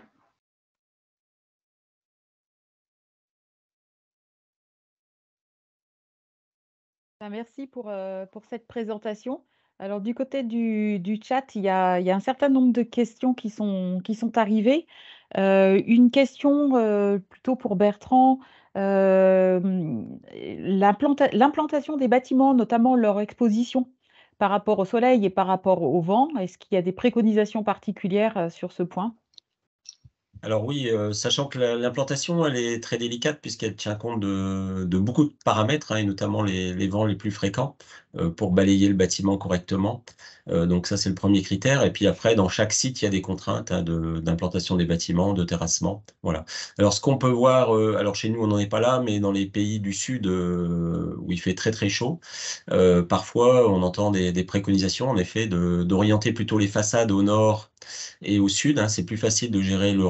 Ben, merci pour, pour cette présentation. Alors du côté du, chat, il y, a, un certain nombre de questions qui sont, qui sont arrivées. Une question plutôt pour Bertrand. l'implantation des bâtiments, notamment leur exposition par rapport au soleil et par rapport au vent, est-ce qu'il y a des préconisations particulières sur ce point? Alors oui, euh, sachant que l'implantation, elle est très délicate puisqu'elle tient compte de, beaucoup de paramètres, hein, et notamment les, vents les plus fréquents, euh, pour balayer le bâtiment correctement. Euh, donc ça, c'est le premier critère. Et puis après, dans chaque site, il y a des contraintes hein, d'implantation des bâtiments, de terrassement. Voilà. Alors ce qu'on peut voir, alors chez nous, on n'en est pas là, mais dans les pays du Sud, où il fait très très chaud, parfois, on entend des, préconisations, en effet, d'orienter plutôt les façades au nord et au sud, hein, c'est plus facile de gérer le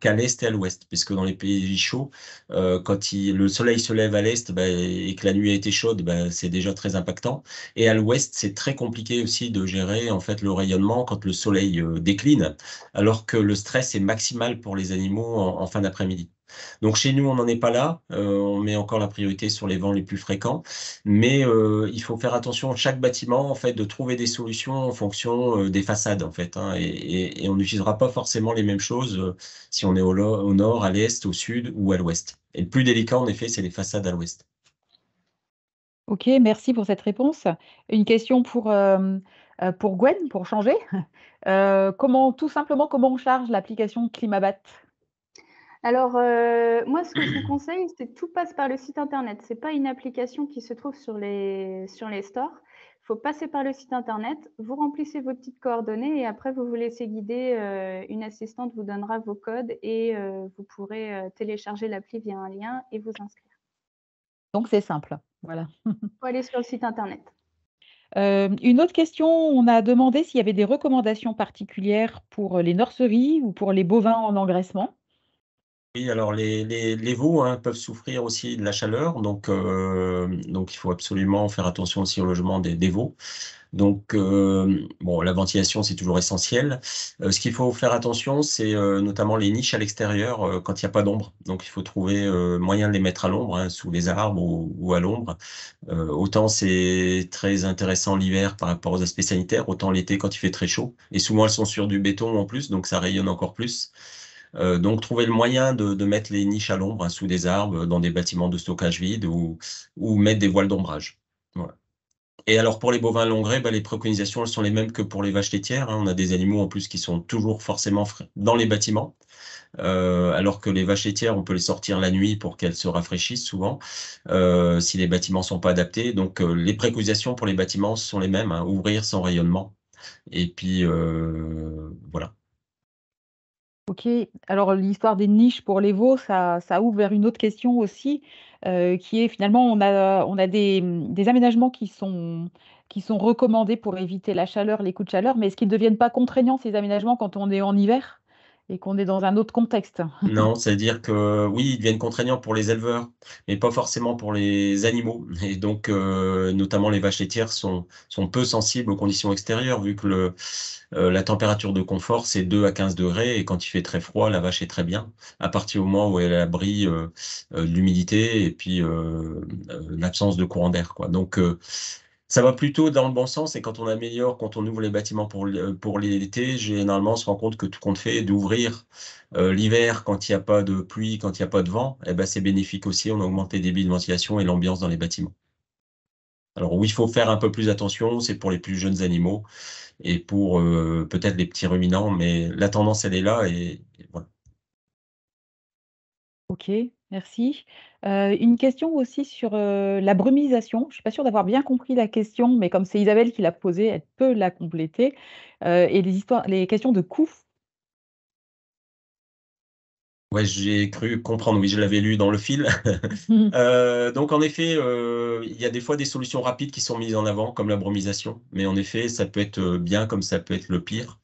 qu'à l'est et à l'ouest, puisque dans les pays chauds, euh, quand le soleil se lève à l'est bah, et que la nuit a été chaude, bah, c'est déjà très impactant. Et à l'ouest, c'est très compliqué aussi de gérer en fait le rayonnement quand le soleil euh, décline, alors que le stress est maximal pour les animaux en fin d'après-midi. Donc chez nous, on n'en est pas là. Euh, on met encore la priorité sur les vents les plus fréquents. Mais euh, il faut faire attention à chaque bâtiment, en fait, de trouver des solutions en fonction euh, des façades, en fait. Hein. et, on n'utilisera pas forcément les mêmes choses si on est au, nord, à l'est, au sud ou à l'ouest. Et le plus délicat, en effet, c'est les façades à l'ouest. Ok, merci pour cette réponse. Une question pour, pour Gwen, pour changer. comment, tout simplement, comment on charge l'application Climabat? Alors, euh, moi, ce que je vous conseille, c'est que tout passe par le site internet. Ce n'est pas une application qui se trouve sur les, sur les stores. Il faut passer par le site internet, vous remplissez vos petites coordonnées et après, vous vous laissez guider. Euh, une assistante vous donnera vos codes et euh, vous pourrez télécharger l'appli via un lien et vous inscrire. Donc, c'est simple. Voilà. Il faut aller sur le site internet. une autre question, on a demandé s'il y avait des recommandations particulières pour les nurseries ou pour les bovins en engraissement. Oui, alors les, les, veaux hein, peuvent souffrir aussi de la chaleur, donc, euh, donc il faut absolument faire attention aussi au logement des, des veaux. Donc, euh, bon, la ventilation, c'est toujours essentiel. Euh, ce qu'il faut faire attention, c'est notamment les niches à l'extérieur quand il n'y a pas d'ombre. Donc, il faut trouver moyen de les mettre à l'ombre, hein, sous les arbres ou, à l'ombre. autant c'est très intéressant l'hiver par rapport aux aspects sanitaires, autant l'été quand il fait très chaud. Et souvent, elles sont sur du béton en plus, donc ça rayonne encore plus. Euh, donc, trouver le moyen de, mettre les niches à l'ombre hein, sous des arbres, dans des bâtiments de stockage vide ou, mettre des voiles d'ombrage. Et alors, pour les bovins longrés, bah, les préconisations sont les mêmes que pour les vaches laitières. Hein. On a des animaux en plus qui sont toujours forcément dans les bâtiments. Euh, alors que les vaches laitières, on peut les sortir la nuit pour qu'elles se rafraîchissent souvent, euh, si les bâtiments sont pas adaptés. Donc, les préconisations pour les bâtiments sont les mêmes, hein. ouvrir sans rayonnement. Et puis, voilà. Ok, alors l'histoire des niches pour les veaux, ça, ouvre vers une autre question aussi, euh, qui est finalement, on a, des, aménagements qui sont, qui sont recommandés pour éviter la chaleur, les coups de chaleur, mais est-ce qu'ils ne deviennent pas contraignants, ces aménagements, quand on est en hiver? Et qu'on est dans un autre contexte? Non, c'est-à-dire que oui, ils deviennent contraignants pour les éleveurs, mais pas forcément pour les animaux. Et donc, euh, notamment les vaches laitières sont, sont peu sensibles aux conditions extérieures, vu que le, euh, la température de confort, c'est 2 à 15 degrés. Et quand il fait très froid, la vache est très bien. À partir du moment où elle a l'abri euh, l'humidité et puis l'absence de courant d'air. Donc, ça va plutôt dans le bon sens et quand on améliore, quand on ouvre les bâtiments pour, l'été, généralement on se rend compte que tout compte fait d'ouvrir l'hiver quand il n'y a pas de pluie, quand il n'y a pas de vent, eh ben, c'est bénéfique aussi, on augmente les débits de ventilation et l'ambiance dans les bâtiments. Alors où il faut faire un peu plus attention, c'est pour les plus jeunes animaux et pour euh, peut-être les petits ruminants, mais la tendance, elle est là et, voilà. Ok, merci. Euh, une question aussi sur euh, la brumisation. Je ne suis pas sûre d'avoir bien compris la question, mais comme c'est Isabelle qui l'a posée, elle peut la compléter. et les, histoires, les questions de coût Ouais, j'ai cru comprendre, oui, je l'avais lu dans le fil. Euh, donc, en effet, euh, il y a des fois des solutions rapides qui sont mises en avant, comme la bromisation. Mais en effet, ça peut être euh, bien comme ça peut être le pire,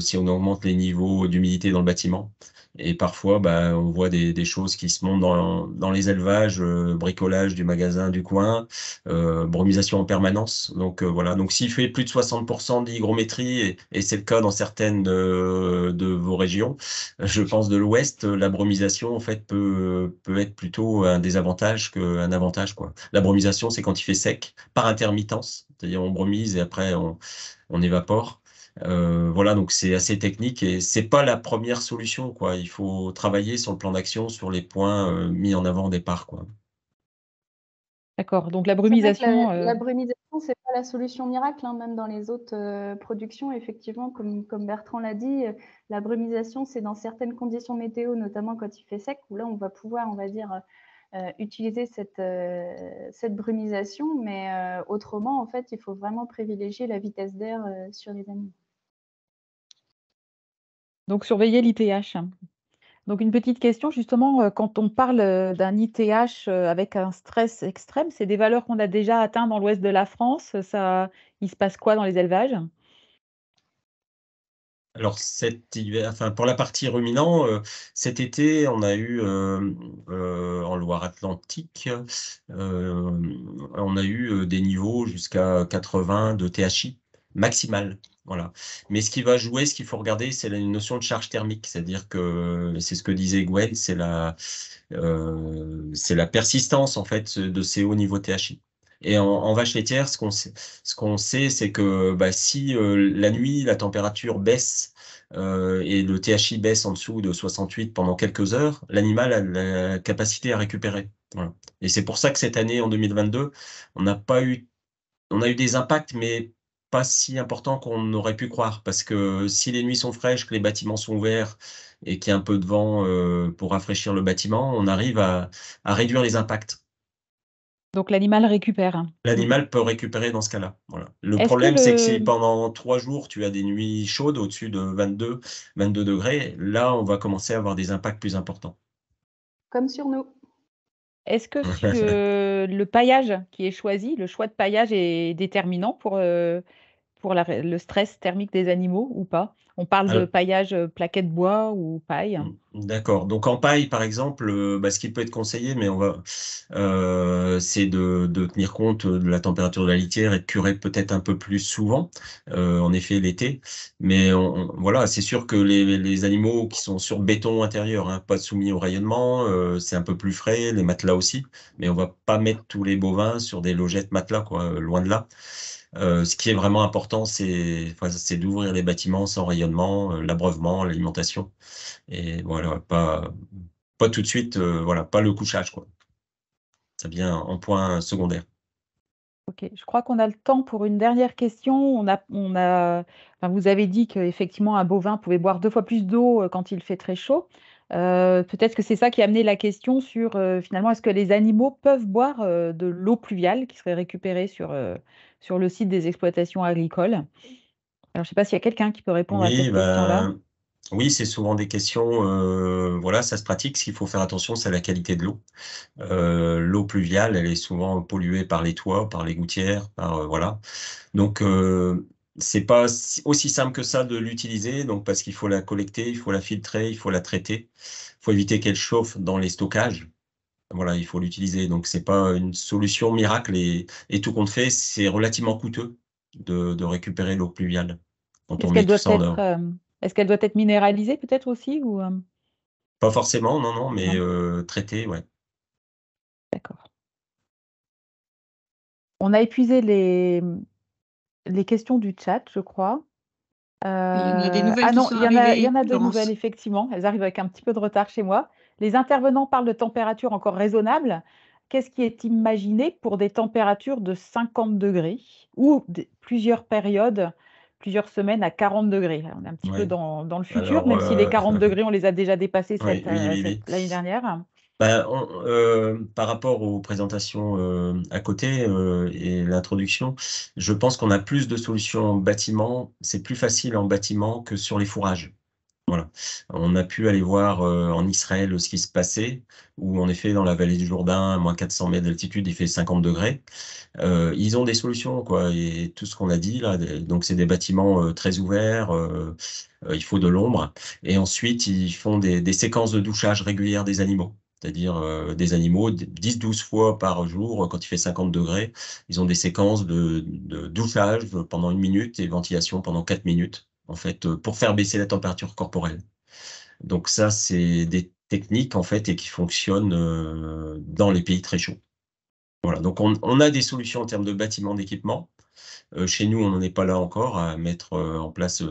si on augmente les niveaux d'humidité dans le bâtiment. Et parfois, bah, on voit des, des, choses qui se montent dans, dans les élevages, euh, bricolage du magasin du coin, euh, bromisation en permanence. Donc euh, voilà. Donc s'il fait plus de 60% d'hygrométrie, et, c'est le cas dans certaines de, de, vos régions, je pense de l'Ouest, la bromisation en fait peut, peut être plutôt un désavantage qu'un avantage. Quoi. La bromisation, c'est quand il fait sec, par intermittence, c'est-à-dire on bromise et après on, on évapore. Euh, voilà, donc c'est assez technique et c'est pas la première solution, quoi. Il faut travailler sur le plan d'action sur les points euh, mis en avant au départ, quoi. D'accord, donc la brumisation. La, euh, brumisation, c'est pas la solution miracle, hein, même dans les autres productions, effectivement, comme, comme Bertrand l'a dit, la brumisation, c'est dans certaines conditions météo, notamment quand il fait sec, où là, on va pouvoir, on va dire, utiliser cette, cette brumisation, mais autrement, en fait, il faut vraiment privilégier la vitesse d'air sur les animaux. Donc surveiller l'ITH. Donc une petite question justement, euh, quand on parle euh, d'un ITH euh, avec un stress extrême, c'est des valeurs qu'on a déjà atteintes dans l'ouest de la France. Ça, il se passe quoi dans les élevages? Alors, enfin, pour la partie ruminant, cet été, on a eu en Loire-Atlantique, on a eu des niveaux jusqu'à 80 de THI maximal. Voilà. Mais ce qui va jouer, ce qu'il faut regarder, c'est la notion de charge thermique. C'est-à-dire que, c'est ce que disait Gwen, c'est la, euh, la persistance, en fait, de ces hauts niveaux THI. Et en, vache laitière, ce qu'on sait, ce qu'on c'est que bah, si euh, la nuit, la température baisse euh, et le THI baisse en dessous de 68 pendant quelques heures, l'animal a la capacité à récupérer. Voilà. Et c'est pour ça que cette année, en 2022, on n'a pas eu, on a eu des impacts, mais pas si important qu'on aurait pu croire, parce que si les nuits sont fraîches, que les bâtiments sont ouverts et qu'il y a un peu de vent euh, pour rafraîchir le bâtiment, on arrive à, réduire les impacts. Donc l'animal récupère. L'animal peut récupérer dans ce cas-là. Voilà. Le problème, c'est que si pendant trois jours, tu as des nuits chaudes au-dessus de 22, 22 degrés, là, on va commencer à avoir des impacts plus importants. Comme sur nous. Est-ce que le paillage qui est choisi, le choix de paillage est déterminant pour, euh, pour le stress thermique des animaux ou pas? On parle de paillage euh, plaquette bois ou paille? Mmh, d'accord. Donc en paille, par exemple, euh, bah, ce qui peut être conseillé, mais on va, euh, c'est de, tenir compte de la température de la litière et de curer peut-être un peu plus souvent. en effet, l'été. Mais voilà, c'est sûr que les, animaux qui sont sur béton intérieur, hein, pas soumis au rayonnement, c'est un peu plus frais. Les matelas aussi, mais on va pas mettre tous les bovins sur des logettes matelas, quoi, loin de là. Euh, ce qui est vraiment important, c'est d'ouvrir les bâtiments sans rayonnement, euh, l'abreuvement, l'alimentation. Et voilà, pas, pas tout de suite, euh, voilà, pas le couchage. Quoi. Ça vient en point secondaire. Ok, je crois qu'on a le temps pour une dernière question. On a, on a, vous avez dit qu'effectivement, un bovin pouvait boire deux fois plus d'eau quand il fait très chaud. Peut-être que c'est ça qui a amené la question sur finalement, est-ce que les animaux peuvent boire de l'eau pluviale qui serait récupérée sur, sur le site des exploitations agricoles. Alors, je ne sais pas s'il y a quelqu'un qui peut répondre à cette question-là. Ben, oui, c'est souvent des questions. Euh, voilà, ça se pratique. Ce qu'il faut faire attention, c'est la qualité de l'eau. Euh, l'eau pluviale, elle est souvent polluée par les toits, par les gouttières, par euh, voilà. Donc, c'est pas aussi simple que ça de l'utiliser. Donc, parce qu'il faut la collecter, il faut la filtrer, il faut la traiter. Il faut éviter qu'elle chauffe dans les stockages voilà, il faut l'utiliser. Donc, c'est pas une solution miracle et, et tout compte fait, c'est relativement coûteux de, récupérer l'eau pluviale Est-ce qu'elle doit, être, euh, est qu'elle doit être minéralisée peut-être aussi ou, euh? Pas forcément, non, non, mais euh, traitée, ouais. D'accord. On a épuisé les, les questions du chat, je crois. il y en a des nouvelles ah non, il y, en a, il y en a de nouvelles, effectivement. Elles arrivent avec un petit peu de retard chez moi. Les intervenants parlent de températures encore raisonnables. Qu'est-ce qui est imaginé pour des températures de 50 degrés ou plusieurs périodes, plusieurs semaines à 40 degrés? On est un petit peu dans, le futur, même si les 40 euh, degrés, on les a déjà dépassés euh, l'année dernière. Ben, euh, par rapport aux présentations à côté et l'introduction, je pense qu'on a plus de solutions en bâtiment. C'est plus facile en bâtiment que sur les fourrages. Voilà. On a pu aller voir euh, en Israël ce qui se passait, où en effet, dans la vallée du Jourdain, à moins 400 mètres d'altitude, il fait 50 degrés. Euh, ils ont des solutions, quoi. Et tout ce qu'on a dit, là, donc c'est des bâtiments euh, très ouverts, il faut de l'ombre. Et ensuite, ils font des, séquences de douchage régulières des animaux. C'est-à-dire des animaux 10-12 fois par jour, quand il fait 50 degrés, ils ont des séquences de, de douchage pendant une minute et ventilation pendant 4 minutes en fait, euh, pour faire baisser la température corporelle. Donc ça, c'est des techniques, en fait, et qui fonctionnent euh, dans les pays très chauds. Voilà, donc on, a des solutions en termes de bâtiments, d'équipement. Euh, chez nous, on n'en est pas là encore à mettre en place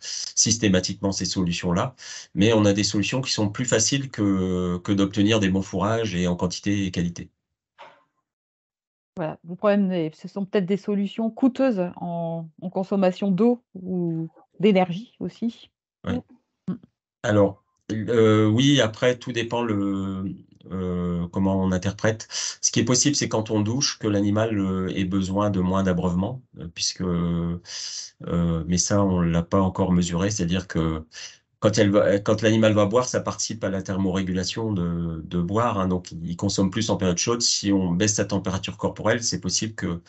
systématiquement ces solutions-là, mais on a des solutions qui sont plus faciles que, que d'obtenir des bons fourrages et en quantité et qualité. Voilà, le problème, ce sont peut-être des solutions coûteuses en, consommation d'eau ou d'énergie aussi. Mm. Alors, euh, oui, après, tout dépend le, euh, comment on interprète. Ce qui est possible, c'est quand on douche que l'animal euh, ait besoin de moins d'abreuvement, puisque, mais ça, on ne l'a pas encore mesuré, c'est-à-dire que quand, l'animal va boire, ça participe à la thermorégulation de, de boire. Hein, donc, il consomme plus en période chaude. Si on baisse sa température corporelle, c'est possible que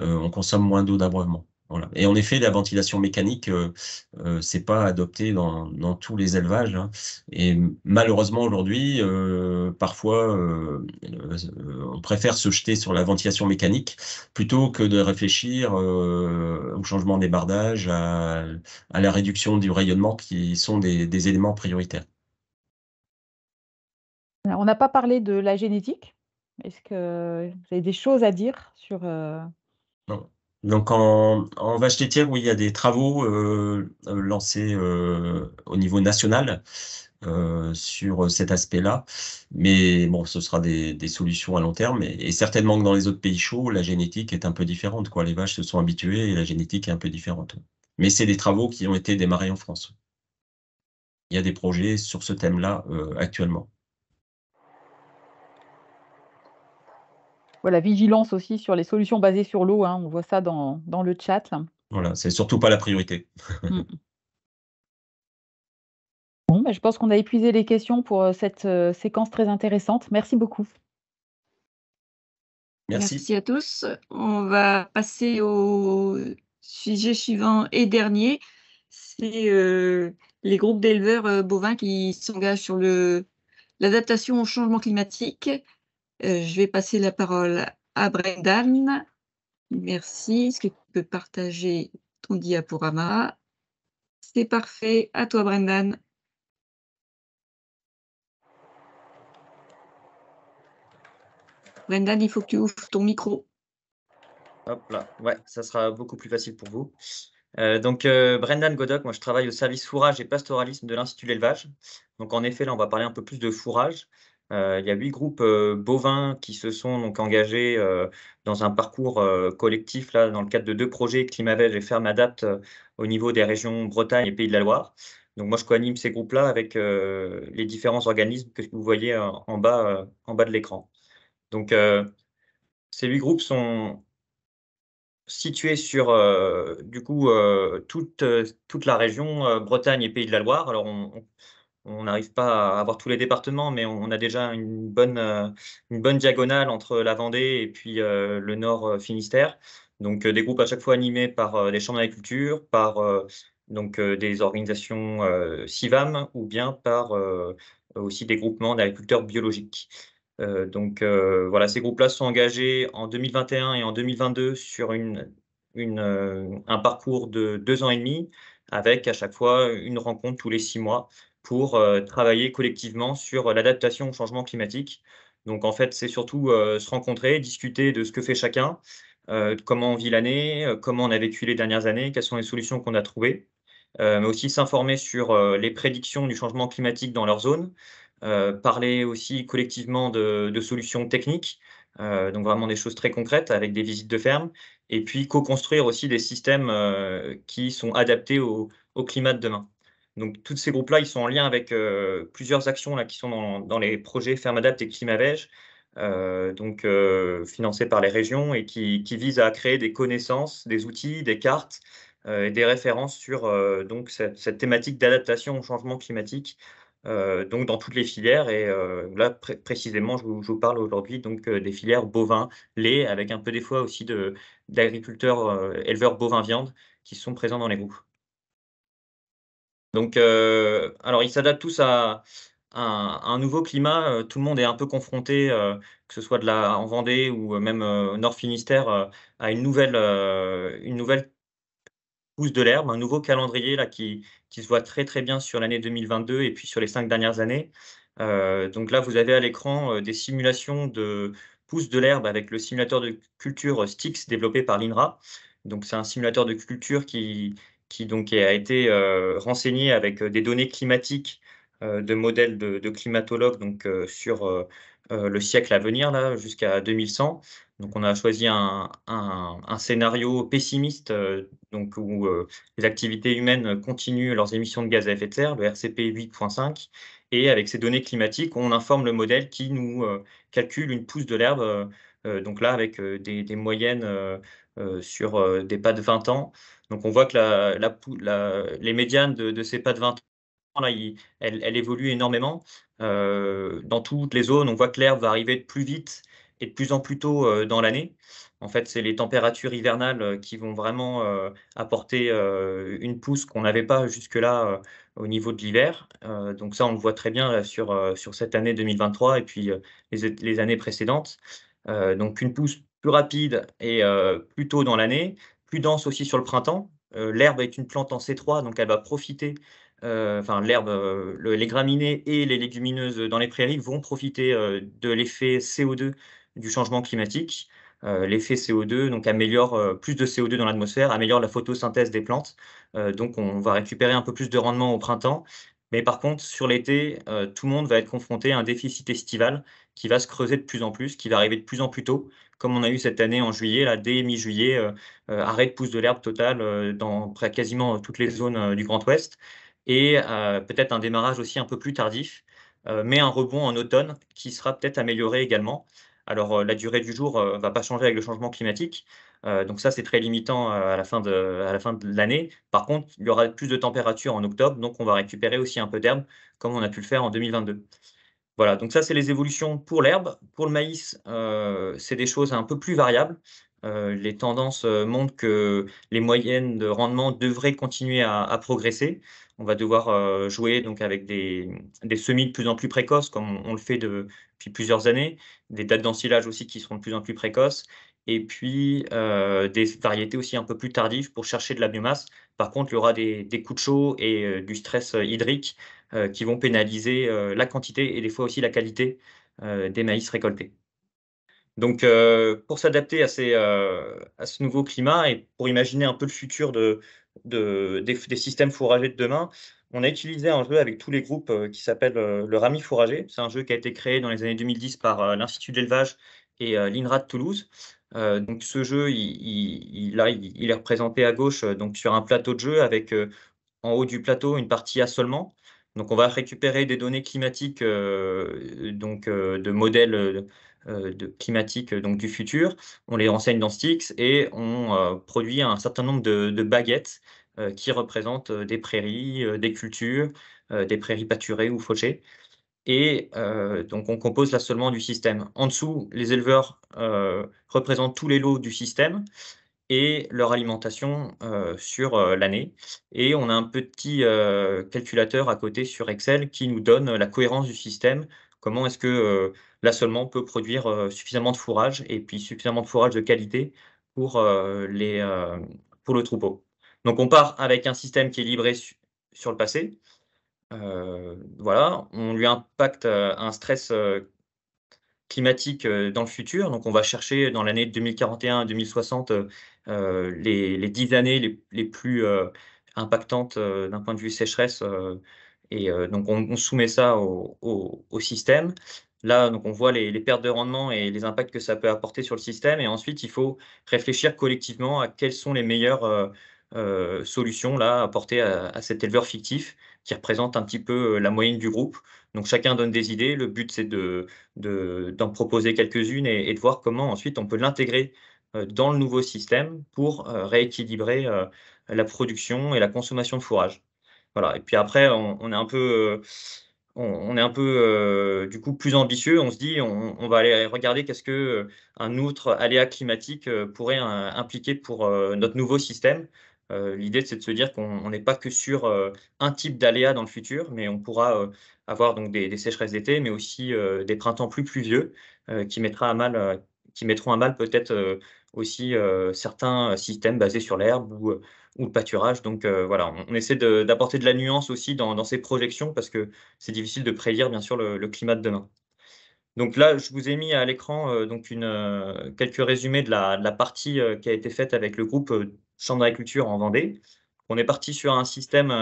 euh, on consomme moins d'eau d'abreuvement. Et en effet, la ventilation mécanique, euh, euh, c'est pas adopté dans, tous les élevages. Hein. Et malheureusement, aujourd'hui, euh, parfois, euh, on préfère se jeter sur la ventilation mécanique plutôt que de réfléchir au changement des bardages, à, la réduction du rayonnement, qui sont des éléments prioritaires. on n'a pas parlé de la génétique. Est-ce que vous avez des choses à dire sur... Donc en, vache laitière, oui, il y a des travaux euh, euh, lancés euh, au niveau national sur cet aspect-là. Mais bon, ce sera des, solutions à long terme. Et, certainement que dans les autres pays chauds, la génétique est un peu différente. Quoi. Les vaches se sont habituées et la génétique est un peu différente. Mais c'est des travaux qui ont été démarrés en France. Il y a des projets sur ce thème-là actuellement. Voilà, vigilance aussi sur les solutions basées sur l'eau. Hein, on voit ça dans, le chat. Voilà, c'est surtout pas la priorité. Mm. Bon, bah, je pense qu'on a épuisé les questions pour euh, cette euh, séquence très intéressante. Merci beaucoup. Merci. Merci à tous. On va passer au sujet suivant et dernier, c'est les groupes d'éleveurs bovins qui s'engagent sur l'adaptation au changement climatique. Je vais passer la parole à Brendan. Merci. Est-ce que tu peux partager ton diaporama? C'est parfait. À toi, Brendan. Brendan, il faut que tu ouvres ton micro. Hop là, ouais, ça sera beaucoup plus facile pour vous. Euh, donc, euh, Brendan Godoc, moi je travaille au service fourrage et pastoralisme de l'Institut de l'élevage. Donc, en effet, là, on va parler un peu plus de fourrage. Euh, il y a huit groupes bovins qui se sont donc engagés dans un parcours collectif là, dans le cadre de deux projets, Climavège et Ferme Adapt, au niveau des régions Bretagne et Pays de la Loire. Donc, moi, je coanime ces groupes-là avec les différents organismes que vous voyez en bas, en bas de l'écran. Donc, ces huit groupes sont situés sur du coup toute, toute la région Bretagne et Pays de la Loire. Alors n'arrive pas à avoir tous les départements, mais on, a déjà une bonne, une bonne diagonale entre la Vendée et puis le Nord Finistère. Donc des groupes à chaque fois animés par des chambres d'agriculture, par donc des organisations CIVAM ou bien par aussi des groupements d'agriculteurs biologiques. Euh, donc euh, voilà, ces groupes-là sont engagés en 2021 et en 2022 sur euh, un parcours de deux ans et demi, avec à chaque fois une rencontre tous les six mois pour travailler collectivement sur l'adaptation au changement climatique. Donc en fait, c'est surtout se rencontrer, discuter de ce que fait chacun, comment on vit l'année, comment on a vécu les dernières années, quelles sont les solutions qu'on a trouvées, mais aussi s'informer sur les prédictions du changement climatique dans leur zone, euh, parler aussi collectivement de, solutions techniques, euh, donc vraiment des choses très concrètes avec des visites de ferme, et puis co-construire aussi des systèmes euh, qui sont adaptés au, climat de demain. Donc, tous ces groupes-là, ils sont en lien avec plusieurs actions qui sont dans, les projets Ferme Adapt et Climavège, donc financés par les régions et qui, visent à créer des connaissances, des outils, des cartes et des références sur cette, thématique d'adaptation au changement climatique euh, donc dans toutes les filières. Et euh, là, précisément, je vous, parle aujourd'hui donc euh, des filières bovins, lait, avec un peu des fois aussi d'agriculteurs, éleveurs bovins viande qui sont présents dans les groupes. Donc, alors, ils s'adaptent tous à, un, nouveau climat. tout le monde est un peu confronté, que ce soit de la, en Vendée ou même au Nord Finistère, à une nouvelle, une nouvelle pousse de l'herbe, un nouveau calendrier là, qui, se voit très très bien sur l'année 2022 et puis sur les cinq dernières années. Euh, donc là, vous avez à l'écran euh, des simulations de pousse de l'herbe avec le simulateur de culture Styx développé par l'INRA. Donc c'est un simulateur de culture qui, qui donc a été euh, renseigné avec des données climatiques de modèles de, climatologues donc sur le siècle à venir jusqu'à 2100. Donc, on a choisi un, scénario pessimiste, euh, donc où euh, les activités humaines continuent leurs émissions de gaz à effet de serre, le RCP 8.5, et avec ces données climatiques, on informe le modèle qui nous euh, calcule une pousse de l'herbe, donc là avec des, moyennes sur des pas de 20 ans. Donc, on voit que les médianes de, ces pas de 20 ans, là, elle, évolue énormément. dans toutes les zones, on voit que l'herbe va arriver plus vite et de plus en plus tôt euh, dans l'année. En fait, c'est les températures hivernales euh, qui vont vraiment euh, apporter une pousse qu'on n'avait pas jusque-là au niveau de l'hiver. donc ça, on le voit très bien sur, sur cette année 2023 et puis les, les, années précédentes. donc une pousse plus rapide et plus tôt dans l'année, plus dense aussi sur le printemps. L'herbe est une plante en C3, donc elle va profiter enfin l'herbe, les graminées et les légumineuses dans les prairies vont profiter de l'effet CO2 du changement climatique. Euh, l'effet CO2 donc améliore euh, plus de CO2 dans l'atmosphère, améliore la photosynthèse des plantes. Euh, donc on va récupérer un peu plus de rendement au printemps. Mais par contre, sur l'été, tout le monde va être confronté à un déficit estival qui va se creuser de plus en plus, qui va arriver de plus en plus tôt, comme on a eu cette année en juillet, là, dès mi-juillet, arrêt de pousse de l'herbe totale dans quasiment toutes les zones du Grand Ouest, et peut-être un démarrage aussi un peu plus tardif, mais un rebond en automne qui sera peut-être amélioré également. Alors, euh, la durée du jour ne euh, va pas changer avec le changement climatique. Euh, donc ça, c'est très limitant à la fin de, l'année. Par contre, il y aura plus de température en octobre, donc on va récupérer aussi un peu d'herbe, comme on a pu le faire en 2022. Voilà, donc ça, c'est les évolutions pour l'herbe. Pour le maïs, c'est des choses un peu plus variables. les tendances montrent que les moyennes de rendement devraient continuer à, progresser. On va devoir jouer donc avec des, semis de plus en plus précoces, comme on, le fait depuis plusieurs années, des dates d'ensilage aussi qui seront de plus en plus précoces, et puis des variétés aussi un peu plus tardives pour chercher de la biomasse. Par contre, il y aura des, des coups de chaud et du stress hydrique qui vont pénaliser la quantité et des fois aussi la qualité des maïs récoltés. Donc, euh, pour s'adapter à, euh, à, ce nouveau climat et pour imaginer un peu le futur de, des, systèmes fourragers de demain, on a utilisé un jeu avec tous les groupes euh, qui s'appelle le Rami Fourrager. C'est un jeu qui a été créé dans les années 2010 par l'Institut d'élevage et l'INRA de Toulouse. donc, ce jeu, il, il, est représenté à gauche donc sur un plateau de jeu avec en haut du plateau une partie assolement. Donc, on va récupérer des données climatiques donc, de modèles euh, climatiques euh, donc du futur. On les renseigne dans Styx et on euh, produit un certain nombre de, baguettes qui représentent des prairies, des cultures, des prairies pâturées ou fauchées. Et donc, on compose l'assolement du système. En dessous, les éleveurs représentent tous les lots du système et leur alimentation sur l'année. Et on a un petit calculateur à côté sur Excel qui nous donne la cohérence du système. Comment est-ce que l'assolement peut produire euh, suffisamment de fourrage et puis suffisamment de fourrage de qualité pour, euh, les, euh, pour le troupeau. Donc on part avec un système qui est livré sur le passé. voilà, on lui impacte un stress climatique dans le futur. Donc, on va chercher dans l'année 2041 2060 les, les 10 années les, les plus impactantes d'un point de vue sécheresse. et donc, on, soumet ça au, au système. Là, donc on voit les, pertes de rendement et les impacts que ça peut apporter sur le système. Et ensuite, il faut réfléchir collectivement à quelles sont les meilleures euh, euh, solutions là, à apporter à, cet éleveur fictif qui représente un petit peu euh, la moyenne du groupe. Donc chacun donne des idées. Le but, c'est d'en de, d'en proposer quelques-unes et, de voir comment ensuite on peut l'intégrer dans le nouveau système pour rééquilibrer la production et la consommation de fourrage. Voilà. Et puis après, on est un peu on, est un peu euh, du coup plus ambitieux. On se dit, on, va aller regarder qu'est-ce que euh, un autre aléa climatique euh, pourrait impliquer pour notre nouveau système. L'idée, c'est de se dire qu'on n'est pas que sur un type d'aléa dans le futur, mais on pourra avoir donc des, sécheresses d'été, mais aussi des printemps plus pluvieux qui, mettront à mal peut-être aussi certains systèmes basés sur l'herbe ou le pâturage. Donc euh, voilà, on, essaie d'apporter de, la nuance aussi dans, ces projections parce que c'est difficile de prédire bien sûr le, climat de demain. Donc là, je vous ai mis à l'écran euh, donc euh, quelques résumés de la, partie qui a été faite avec le groupe Chambre d'agriculture en Vendée. On est parti sur un système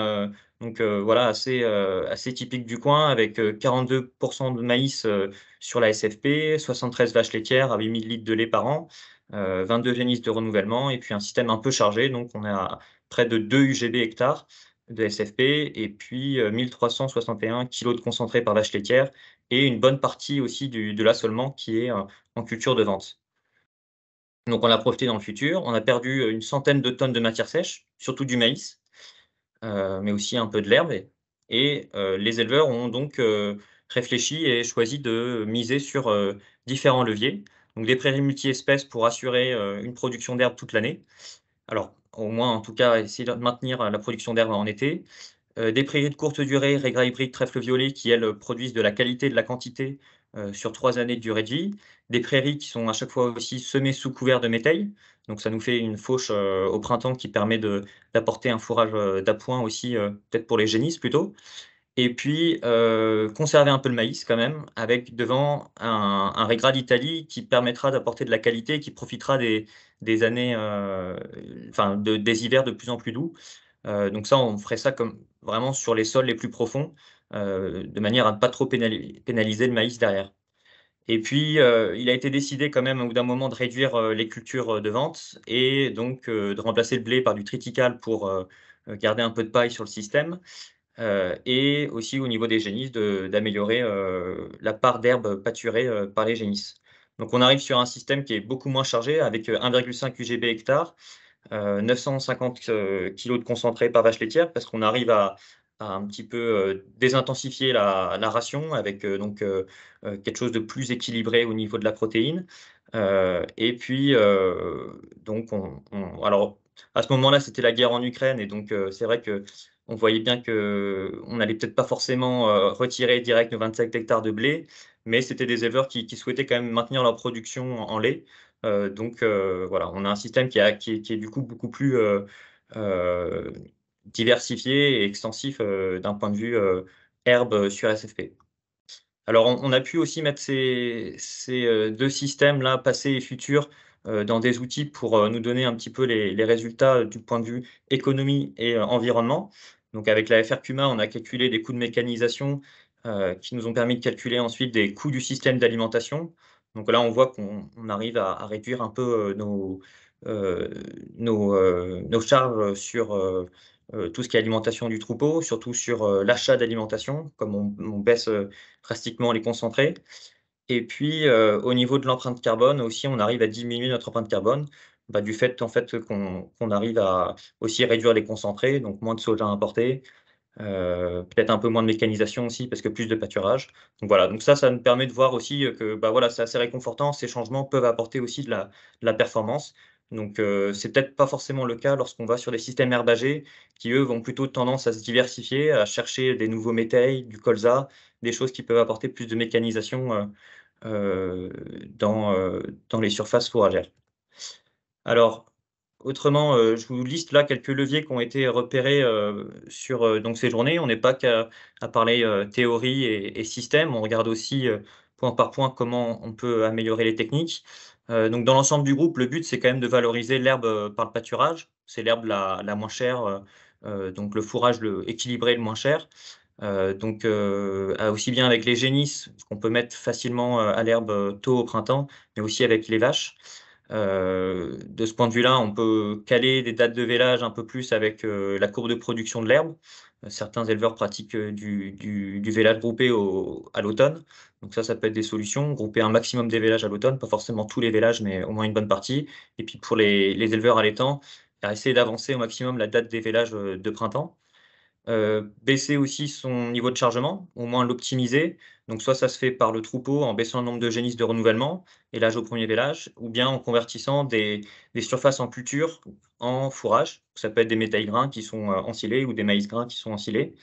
donc voilà assez assez typique du coin avec 42% de maïs sur la SFP, 73 vaches laitières à 8000 litres de lait par an, 22 euh, génisses de renouvellement et puis un système un peu chargé. Donc, on a près de 2 UGB hectares de SFP et puis 1361 euh, kg de concentré par vache laitière et une bonne partie aussi de l'assolement qui est euh, en culture de vente. Donc on a profité dans le futur, on a perdu une centaine de tonnes de matière sèche, surtout du maïs, mais aussi un peu de l'herbe. Et, les éleveurs ont donc réfléchi et choisi de miser sur différents leviers. Donc des prairies multi-espèces pour assurer euh, une production d'herbe toute l'année. Alors, au moins, en tout cas, essayer de maintenir la production d'herbe en été. Euh, des prairies de courte durée, régras hybrides, trèfle violet, qui, elles, produisent de la qualité de la quantité euh, sur trois années de durée de vie. Des prairies qui sont à chaque fois aussi semées sous couvert de métail. Donc, ça nous fait une fauche au printemps qui permet d'apporter un fourrage d'appoint aussi, peut-être pour les génisses plutôt. Et puis, euh, conserver un peu le maïs quand même, avec devant un, un Regra d'Italie qui permettra d'apporter de la qualité et qui profitera des, des années, euh, enfin, de, des hivers de plus en plus doux. Euh, donc ça, on ferait ça comme vraiment sur les sols les plus profonds, de manière à ne pas trop pénaliser le maïs derrière. Et puis, il a été décidé quand même au bout d'un moment de réduire les cultures de vente et donc de remplacer le blé par du triticale pour garder un peu de paille sur le système. Euh, et aussi au niveau des génisses d'améliorer euh, la part d'herbe pâturée euh, par les génisses. Donc on arrive sur un système qui est beaucoup moins chargé avec 1,5 UGB hectare, 950 kg de concentré par vache laitière parce qu'on arrive à, un petit peu désintensifier la, ration avec donc quelque chose de plus équilibré au niveau de la protéine. et puis, donc, on, alors, à ce moment-là, c'était la guerre en Ukraine, et donc c'est vrai que on voyait bien qu'on n'allait peut-être pas forcément retirer direct nos 25 hectares de blé, mais c'était des éleveurs qui, souhaitaient quand même maintenir leur production en, lait. donc voilà, on a un système qui, a, qui, est, du coup beaucoup plus diversifié et extensif d'un point de vue herbe sur SFP. Alors, on, a pu aussi mettre ces, deux systèmes-là, passé et futur, dans des outils pour nous donner un petit peu les, résultats du point de vue économie et environnement. Donc, avec la FRQMA, on a calculé des coûts de mécanisation qui nous ont permis de calculer ensuite des coûts du système d'alimentation. Donc là, on voit qu'on arrive à, réduire un peu nos, nos, charges sur euh, tout ce qui est alimentation du troupeau, surtout sur euh, l'achat d'alimentation, comme on, baisse euh, drastiquement les concentrés. Et puis, au niveau de l'empreinte carbone aussi, on arrive à diminuer notre empreinte carbone bah, du fait, en fait qu'on arrive à aussi réduire les concentrés, donc moins de soja importé, peut-être un peu moins de mécanisation aussi, parce que plus de pâturage. Donc voilà, donc ça, ça nous permet de voir aussi que bah, voilà, c'est assez réconfortant. Ces changements peuvent apporter aussi de la, de la performance. Donc, euh, c'est peut-être pas forcément le cas lorsqu'on va sur des systèmes herbagés qui, eux, vont plutôt tendance à se diversifier, à chercher des nouveaux métails, du colza, des choses qui peuvent apporter plus de mécanisation euh, euh, dans, les surfaces fourragères. Alors, autrement, je vous liste là quelques leviers qui ont été repérés sur donc, ces journées. On n'est pas qu'à parler théorie et, système, on regarde aussi point par point comment on peut améliorer les techniques. Euh, donc dans l'ensemble du groupe, le but, c'est quand même de valoriser l'herbe euh, par le pâturage. C'est l'herbe la, moins chère, euh, donc le fourrage le, équilibré le moins cher. donc aussi bien avec les génisses, qu'on peut mettre facilement à l'herbe tôt au printemps, mais aussi avec les vaches. de ce point de vue-là, on peut caler des dates de vélage un peu plus avec la courbe de production de l'herbe. Certains éleveurs pratiquent du, du, vélage groupé à l'automne. Donc ça, ça peut être des solutions. Grouper un maximum des vélages à l'automne, pas forcément tous les vélages, mais au moins une bonne partie. Et puis pour les, les éleveurs allaitants, essayer d'avancer au maximum la date des vélages euh, de printemps. Euh, baisser aussi son niveau de chargement, au moins l'optimiser. Donc soit ça se fait par le troupeau en baissant le nombre de génisses de renouvellement et l'âge au premier vélage, ou bien en convertissant des, surfaces en culture en fourrage. Ça peut être des métailles grains qui sont euh, ensilés ou des maïs grains qui sont ensilés.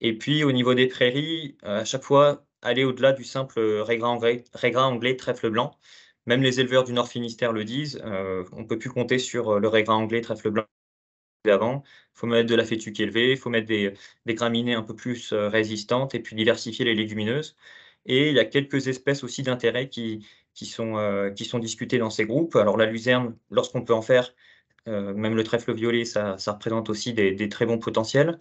Et puis au niveau des prairies, à chaque fois, aller au-delà du simple régras anglais, trèfle blanc. Même les éleveurs du Nord Finistère le disent, euh, on ne peut plus compter sur euh, le régras anglais trèfle blanc d'avant. Il faut mettre de la fétuque élevée, il faut mettre des, graminées un peu plus euh, résistantes et puis diversifier les légumineuses. Et il y a quelques espèces aussi d'intérêt qui, qui, sont, qui sont discutées dans ces groupes. Alors la luzerne, lorsqu'on peut en faire, même le trèfle violet, ça, ça représente aussi des, des, très bons potentiels.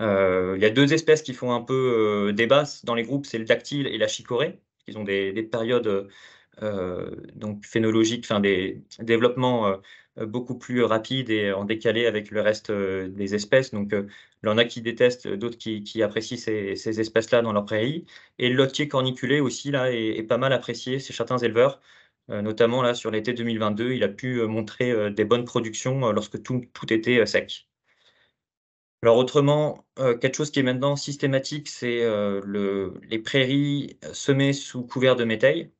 Euh, il y a deux espèces qui font un peu euh, débat dans les groupes, c'est le dactyle et la chicorée. Ils ont des, périodes euh, donc phénologiques, enfin des développements beaucoup plus rapides et en décalé avec le reste des espèces. Donc, il y en a qui détestent, d'autres qui, apprécient ces, espèces-là dans leur prairie. Et le lotier corniculé aussi là est, pas mal apprécié chez certains éleveurs. notamment là sur l'été 2022, il a pu montrer des bonnes productions lorsque tout était sec. Alors autrement, euh, quelque chose qui est maintenant systématique, c'est euh, les prairies euh, semées sous couvert de métail.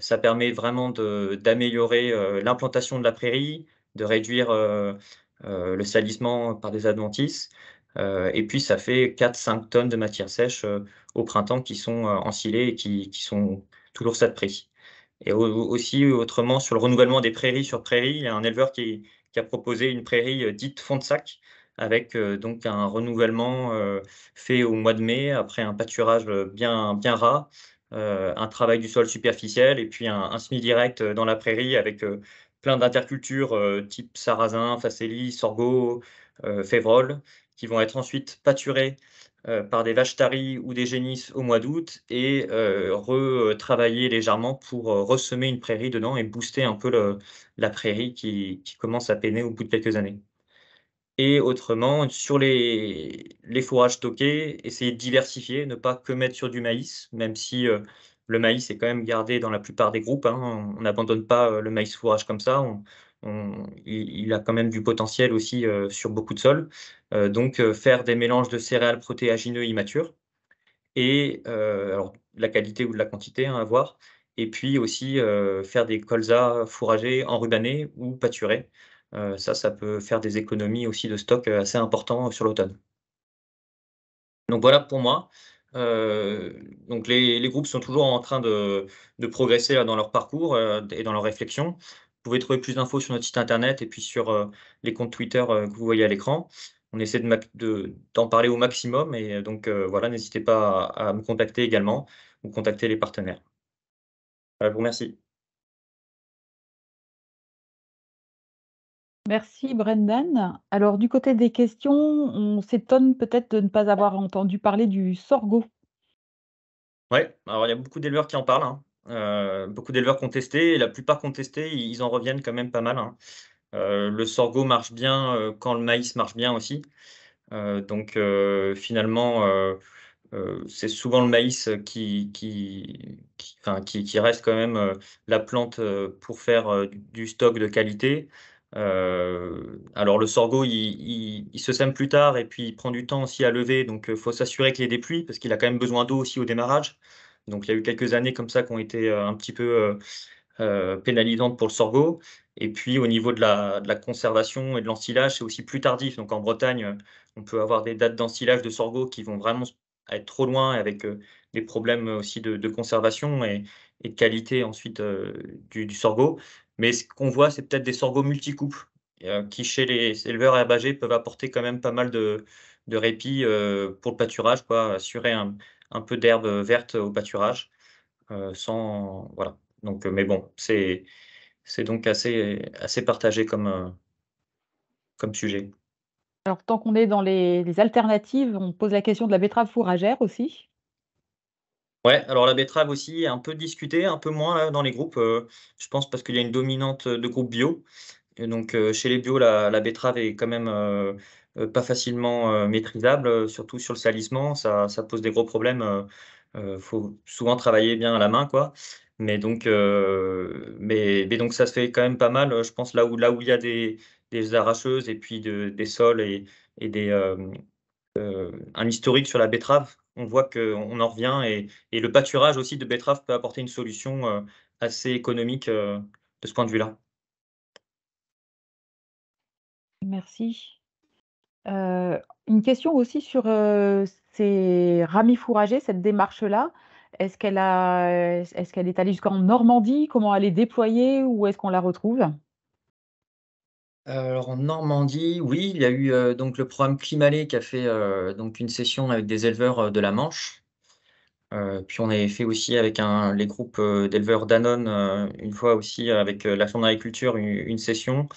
Ça permet vraiment d'améliorer l'implantation de la prairie, de réduire le salissement par des adventices. et puis ça fait 4-5 tonnes de matière sèche au printemps qui sont ensilées et qui, sont toujours ça de prix. Et aussi, autrement, sur le renouvellement des prairies sur prairies, il y a un éleveur qui, qui a proposé une prairie dite fond de sac, avec donc un renouvellement fait au mois de mai après un pâturage bien, bien ras, un travail du sol superficiel et puis un, semi-direct dans la prairie avec plein d'intercultures type sarrasin, facélie, sorgho, févrole, qui vont être ensuite pâturées par des vaches taries ou des génisses au mois d'août et retravailler légèrement pour ressemer une prairie dedans et booster un peu la prairie qui commence à peiner au bout de quelques années. Et autrement, sur les, les fourrages stockés, essayer de diversifier, ne pas que mettre sur du maïs, même si euh, le maïs est quand même gardé dans la plupart des groupes. Hein. On n'abandonne pas euh, le maïs fourrage comme ça. il, a quand même du potentiel aussi sur beaucoup de sols. donc, faire des mélanges de céréales protéagineux immatures et alors, la qualité ou de la quantité hein, à voir. Et puis aussi faire des colzas fourragés, enrubanés ou pâturés. Ça, ça peut faire des économies aussi de stock assez importants sur l'automne. Donc voilà pour moi. donc les, groupes sont toujours en train de, progresser dans leur parcours et dans leur réflexion. Vous pouvez trouver plus d'infos sur notre site internet et puis sur les comptes Twitter que vous voyez à l'écran. On essaie d'en parler au maximum et donc voilà, n'hésitez pas à, me contacter également ou contacter les partenaires. je vous remercie. Merci Brendan. Alors du côté des questions, on s'étonne peut-être de ne pas avoir entendu parler du sorgho. Oui, alors il y a beaucoup d'éleveurs qui en parlent, hein. euh, beaucoup d'éleveurs qui ont testé et la plupart testé, ils en reviennent quand même pas mal, hein. euh, le sorgho marche bien, euh, quand le maïs marche bien aussi. donc finalement, c'est souvent le maïs qui reste quand même, la plante, pour faire, du stock de qualité. Euh, alors le sorgho, il, se sème plus tard et puis il prend du temps aussi à lever, donc il euh, faut s'assurer qu'il y ait des pluies parce qu'il a quand même besoin d'eau aussi au démarrage. Donc il y a eu quelques années comme ça qui ont été euh, un petit peu pénalisantes pour le sorgho. Et puis au niveau de la, conservation et de l'ensilage, c'est aussi plus tardif. Donc en Bretagne, on peut avoir des dates d'ensilage de sorgho qui vont vraiment être trop loin avec des problèmes aussi de, conservation et, de qualité ensuite du, du sorgho. Mais ce qu'on voit, c'est peut-être des sorgho multicoupes euh, qui, chez les éleveurs herbagers, peuvent apporter quand même pas mal de, répit euh, pour le pâturage, quoi, assurer un, peu d'herbe verte au pâturage. Euh, sans, voilà. Donc, mais bon, c'est donc assez, assez partagé comme, comme sujet. Alors, tant qu'on est dans les, alternatives, on pose la question de la betterave fourragère aussi. Alors la betterave aussi est un peu discutée, un peu moins dans les groupes, euh, je pense parce qu'il y a une dominante de groupes bio. Donc euh, chez les bio, la, betterave est quand même euh, pas facilement maîtrisable, surtout sur le salissement, ça, pose des gros problèmes. Il faut souvent travailler bien à la main. Mais donc, ça se fait quand même pas mal, je pense là où il y a des, arracheuses et puis des sols et, et un historique sur la betterave on voit qu'on en revient et, le pâturage aussi de betterave peut apporter une solution euh, assez économique euh, de ce point de vue-là. Merci. Euh, une question aussi sur ces ramis fourragers, cette démarche-là. Est-ce qu'elle est, allée jusqu'en Normandie? Comment elle est déployée? Où est-ce qu'on la retrouve? Alors en Normandie, oui, il y a eu euh, donc le programme Climalé qui a fait euh, donc une session avec des éleveurs euh, de la Manche. puis on avait fait aussi avec les groupes d'éleveurs Danone une fois aussi avec la Chambre d'agriculture une, session.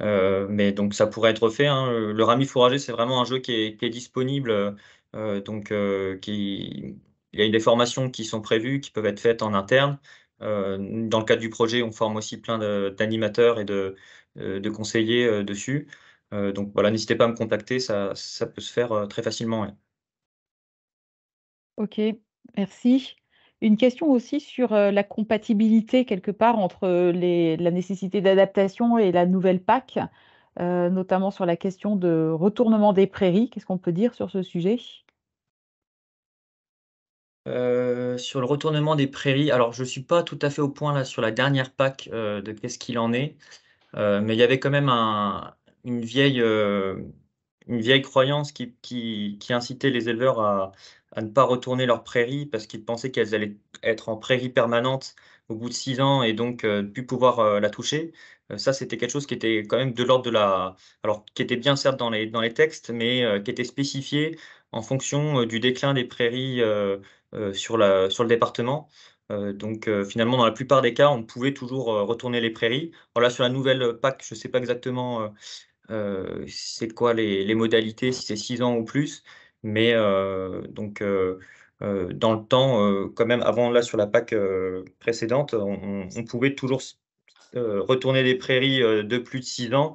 mais donc ça pourrait être fait. Hein. Le rami fourrager, c'est vraiment un jeu qui est, disponible. donc il y a des formations qui sont prévues, qui peuvent être faites en interne. dans le cadre du projet, on forme aussi plein d'animateurs et de, euh, de conseiller euh, dessus. Euh, donc voilà, n'hésitez pas à me contacter, ça, ça peut se faire très facilement. Ok, merci. Une question aussi sur la compatibilité quelque part entre les, la nécessité d'adaptation et la nouvelle PAC, notamment sur la question de retournement des prairies. Qu'est-ce qu'on peut dire sur ce sujet? Sur le retournement des prairies, alors je ne suis pas tout à fait au point là sur la dernière PAC de qu'est-ce qu'il en est. Euh, mais il y avait quand même une, vieille, euh, une vieille croyance qui, qui, incitait les éleveurs à, à, ne pas retourner leurs prairies parce qu'ils pensaient qu'elles allaient être en prairie permanente au bout de six ans et donc ne euh, plus pouvoir la toucher. ça, c'était quelque chose qui était quand même de l'ordre de la... Alors, qui était bien certes dans les, dans les textes, mais qui était spécifié en fonction du déclin des prairies sur, la, sur le département. Euh, donc euh, finalement, dans la plupart des cas, on pouvait toujours euh, retourner les prairies. Voilà, sur la nouvelle PAC, je ne sais pas exactement c'est quoi les, modalités, si c'est 6 ans ou plus. Mais donc dans le temps, quand même, avant là sur la PAC précédente, on, pouvait toujours retourner les prairies de plus de 6 ans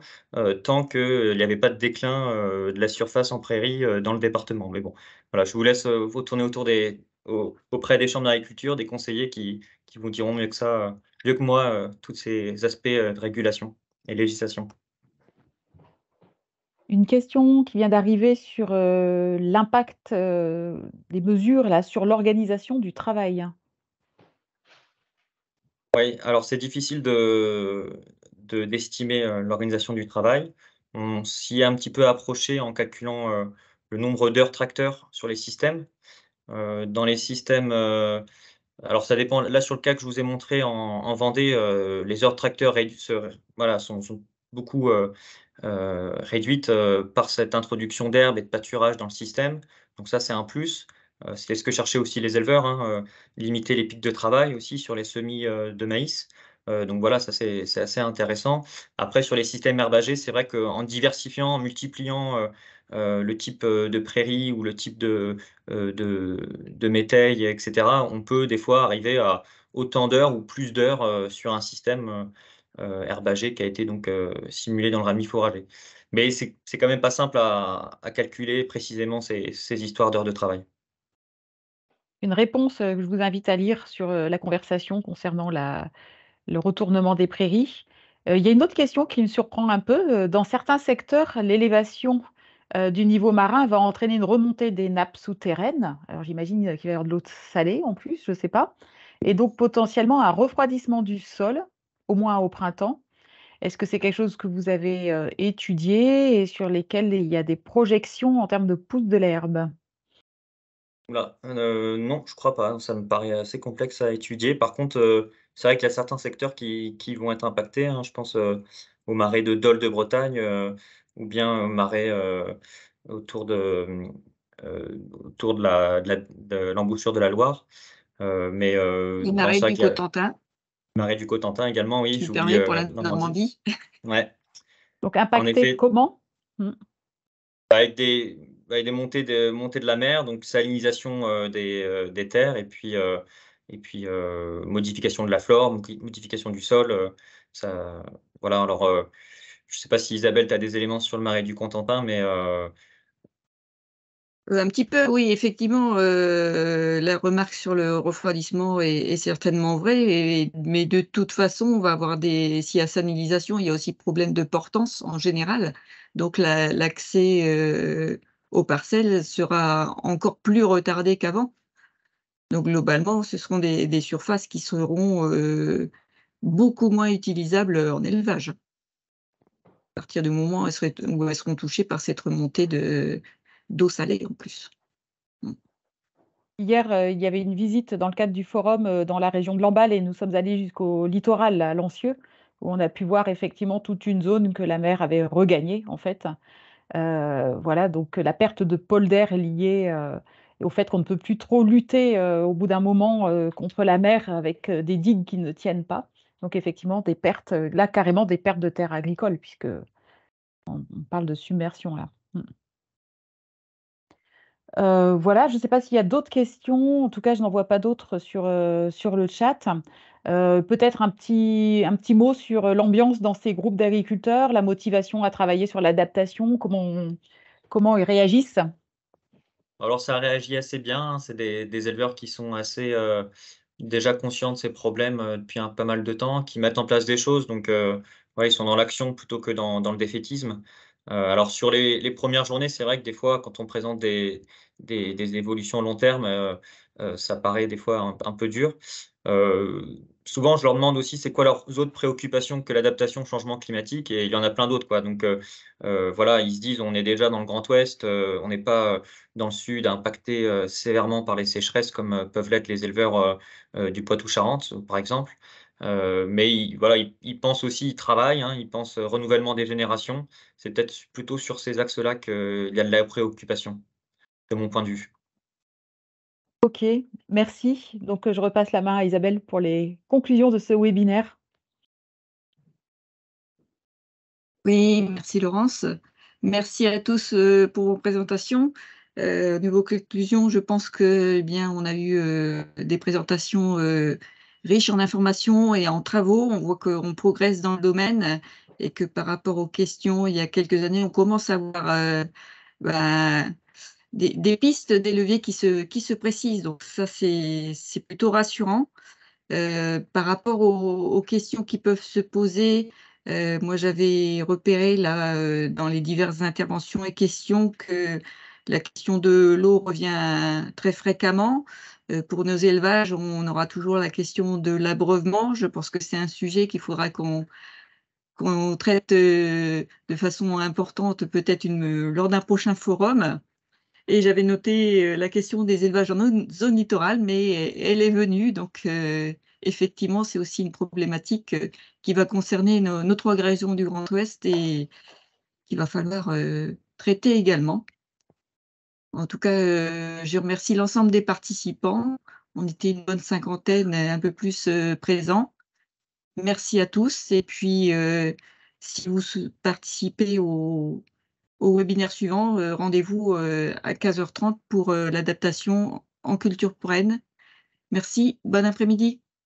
tant qu'il n'y avait pas de déclin de la surface en prairie dans le département. Mais bon, voilà, je vous laisse retourner autour des, auprès des chambres d'agriculture, des conseillers qui, qui, vous diront mieux que ça, mieux que moi, euh, tous ces aspects euh, de régulation. et législation. Une question qui vient d'arriver sur l'impact des mesures là, sur l'organisation du travail. Oui, alors c'est difficile de, d'estimer l'organisation du travail. On s'y est un petit peu approché en calculant le nombre d'heures tracteurs sur les systèmes. Dans les systèmes, alors ça dépend. Là, sur le cas que je vous ai montré en, Vendée, les heures tracteurs voilà, sont, beaucoup réduites par cette introduction d'herbe et de pâturage dans le système. Donc ça, c'est un plus. c'est ce que cherchaient aussi les éleveurs, hein, limiter les pics de travail aussi sur les semis de maïs. Euh, donc voilà, ça c'est assez intéressant. Après, sur les systèmes herbagés, c'est vrai qu'en diversifiant, en multipliant euh, euh, le type de prairie ou le type de, de, métail, etc., on peut des fois arriver à autant d'heures ou plus d'heures sur un système herbagé qui a été donc simulé dans le rami fourragé. Mais c'est quand même pas simple à, calculer précisément ces, ces histoires d'heures de travail. Une réponse que je vous invite à lire sur la conversation concernant la, le retournement des prairies. Euh, il y a une autre question qui me surprend un peu. Euh, dans certains secteurs, l'élévation euh, du niveau marin va entraîner une remontée des nappes souterraines. Alors j'imagine qu'il va y avoir de l'eau salée en plus, je ne sais pas. Et donc potentiellement un refroidissement du sol, au moins au printemps. Est-ce que c'est quelque chose que vous avez étudié et sur lesquels il y a des projections en termes de pousse de l'herbe? Non, je crois pas. Ça me paraît assez complexe à étudier. Par contre, c'est vrai qu'il y a certains secteurs qui, vont être impactés. Hein. Je pense euh, aux marais de Dole de Bretagne euh, ou bien aux marais euh, autour de, autour de la, de l'embouchure de la Loire. mais, Les marais du Cotentin. Marais du Cotentin également, oui. Je permets pour la Normandie. Ouais. Donc impacté comment? Mmh. avec des, des montées, de, montées de la mer, donc salinisation des, des, terres et puis et puis euh, modification de la flore, modification du sol. Euh, ça, voilà, alors euh, je ne sais pas si Isabelle, tu as des éléments sur le marais du Contentin, mais un petit peu, oui, effectivement, la remarque sur le refroidissement est, certainement vraie, mais de toute façon, on va avoir des, s'il y a sanilisation, il y a aussi problème de portance en général. Donc l'accès aux parcelles sera encore plus retardé qu'avant. Donc globalement, ce seront des, surfaces qui seront euh, beaucoup moins utilisables en élevage. À partir du moment où elles, seront touchées par cette remontée d'eau salée en plus. Hier, euh, il y avait une visite dans le cadre du forum euh, dans la région de Lamballe et nous sommes allés jusqu'au littoral, à Lancieux, où on a pu voir effectivement toute une zone que la mer avait regagnée en fait. voilà, donc la perte de polder liée au fait qu'on ne peut plus trop lutter euh, au bout d'un moment euh, contre la mer avec euh, des digues qui ne tiennent pas. Donc effectivement, des pertes, là carrément des pertes de terres agricoles, puisque on, parle de submersion là. Hmm. voilà, je ne sais pas s'il y a d'autres questions. En tout cas, je n'en vois pas d'autres sur, le chat. Peut-être un petit, mot sur l'ambiance dans ces groupes d'agriculteurs, la motivation à travailler sur l'adaptation, comment, ils réagissent? Alors, ça réagit assez bien. Hein. C'est des, éleveurs qui sont assez déjà conscients de ces problèmes euh, depuis un, pas mal de temps, qui mettent en place des choses. Donc, euh, ils sont dans l'action plutôt que dans, le défaitisme. alors, sur les, premières journées, c'est vrai que des fois, quand on présente des, des, évolutions long terme, ça paraît des fois un peu dur souvent, je leur demande aussi c'est quoi leurs autres préoccupations que l'adaptation au changement climatique? Et il y en a plein d'autres. Donc euh, euh, voilà, ils se disent on est déjà dans le Grand Ouest, euh, on n'est pas dans le Sud impacté sévèrement par les sécheresses comme peuvent l'être les éleveurs du Poitou-Charentes, par exemple. mais ils, voilà, pensent aussi, ils travaillent, hein, ils pensent renouvellement des générations. C'est peut-être plutôt sur ces axes-là qu'il y a de la préoccupation, de mon point de vue. OK, merci. Donc, je repasse la main à Isabelle pour les conclusions de ce webinaire. Oui, merci Laurence. Merci à tous euh, pour vos présentations. Euh, de vos conclusions, je pense que eh bien on a eu euh, des présentations riches en informations et en travaux. On voit qu'on progresse dans le domaine et que par rapport aux questions il y a quelques années, on commence à voir ben, des, pistes, des leviers qui se, qui se précisent. Donc ça, c'est plutôt rassurant. Euh, par rapport aux, questions qui peuvent se poser moi, j'avais repéré là, dans les diverses interventions et questions que la question de l'eau revient très fréquemment. pour nos élevages, on aura toujours la question de l'abreuvement. Je pense que c'est un sujet qu'il faudra qu'on traite de façon importante peut-être lors d'un prochain forum. Et j'avais noté la question des élevages en zone littorale, mais elle est venue. Donc, effectivement, c'est aussi une problématique qui va concerner nos, trois régions du Grand Ouest et qu'il va falloir traiter également. En tout cas, je remercie l'ensemble des participants. On était une bonne cinquantaine, un peu plus présents. Merci à tous. Et puis, si vous participez au, au webinaire suivant, rendez-vous à 15h30 pour l'adaptation en culture pour N. Merci, bon après-midi.